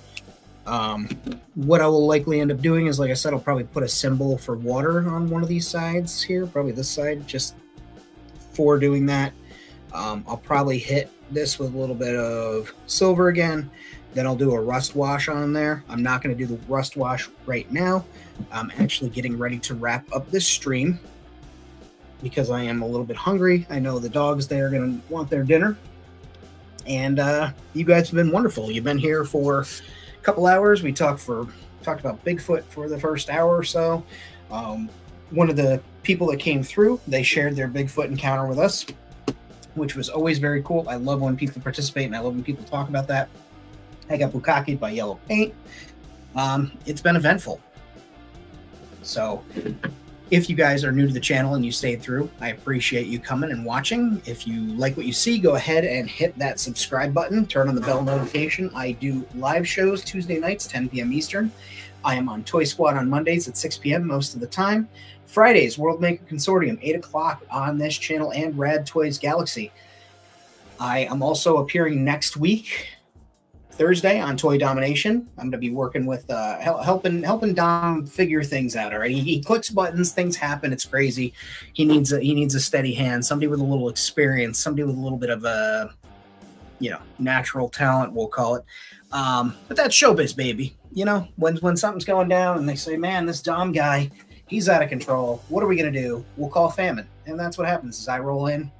Um, what I will likely end up doing is, like I said, I'll probably put a symbol for water on one of these sides here, probably this side, just for doing that. Um, I'll probably hit this with a little bit of silver again. Then I'll do a rust wash on there. I'm not going to do the rust wash right now. I'm actually getting ready to wrap up this stream because I am a little bit hungry. I know the dogs they are going to want their dinner. And uh, you guys have been wonderful. You've been here for a couple hours. We talked for talked about Bigfoot for the first hour or so. Um, one of the people that came through, they shared their Bigfoot encounter with us, which was always very cool. I love when people participate and I love when people talk about that. I got bukkake by Yellow Paint. Um, it's been eventful. So if you guys are new to the channel and you stayed through, I appreciate you coming and watching. If you like what you see, go ahead and hit that subscribe button, turn on the bell notification. I do live shows Tuesday nights, 10 p.m. Eastern. I am on Toy Squad on Mondays at 6 p.m. most of the time. Fridays, World Maker Consortium, 8 o'clock on this channel and Rad Toys Galaxy. I am also appearing next week Thursday on Toy Domination. I'm going to be working with uh, helping helping Dom figure things out. All right, he, he, clicks buttons, things happen. It's crazy. He needs a he needs a steady hand, somebody with a little experience, somebody with a little bit of a you know natural talent, we'll call it. Um, but that's showbiz, baby. You know, when when something's going down and they say, "Man, this Dom guy, he's out of control. What are we going to do?" We'll call famine, and that's what happens. As I roll in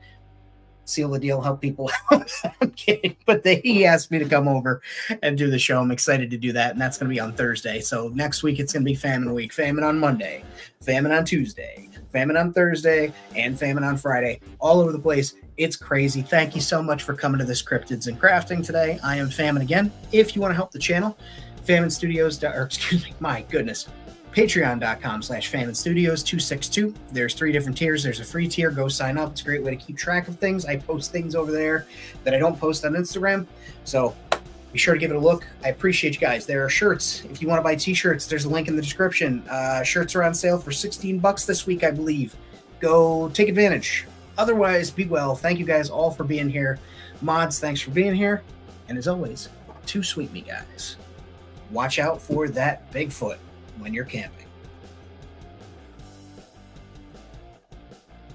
seal the deal, help people [LAUGHS] out. I'm kidding, but they, he asked me to come over and do the show. I'm excited to do that, and that's going to be on Thursday. So next week it's going to be Famine Week, Famine on Monday, Famine on Tuesday, Famine on Thursday, and Famine on Friday, all over the place. It's crazy. Thank you so much for coming to this Cryptids and Crafting today. I am Famine again. If you want to help the channel, Famine Studios, or excuse me, my goodness, patreon.com slash famine studios 262 there's three different tiers. There's a free tier. Go sign up. It's a great way to keep track of things. I post things over there that i don't post on instagram. So be sure to give it a look. I appreciate you guys. There are shirts. If you want to buy t-shirts there's a link in the description. Uh, shirts are on sale for 16 bucks this week i believe. Go take advantage. Otherwise be well. Thank you guys all for being here. Mods thanks for being here. And as always too sweet me guys. Watch out for that bigfoot when you're camping.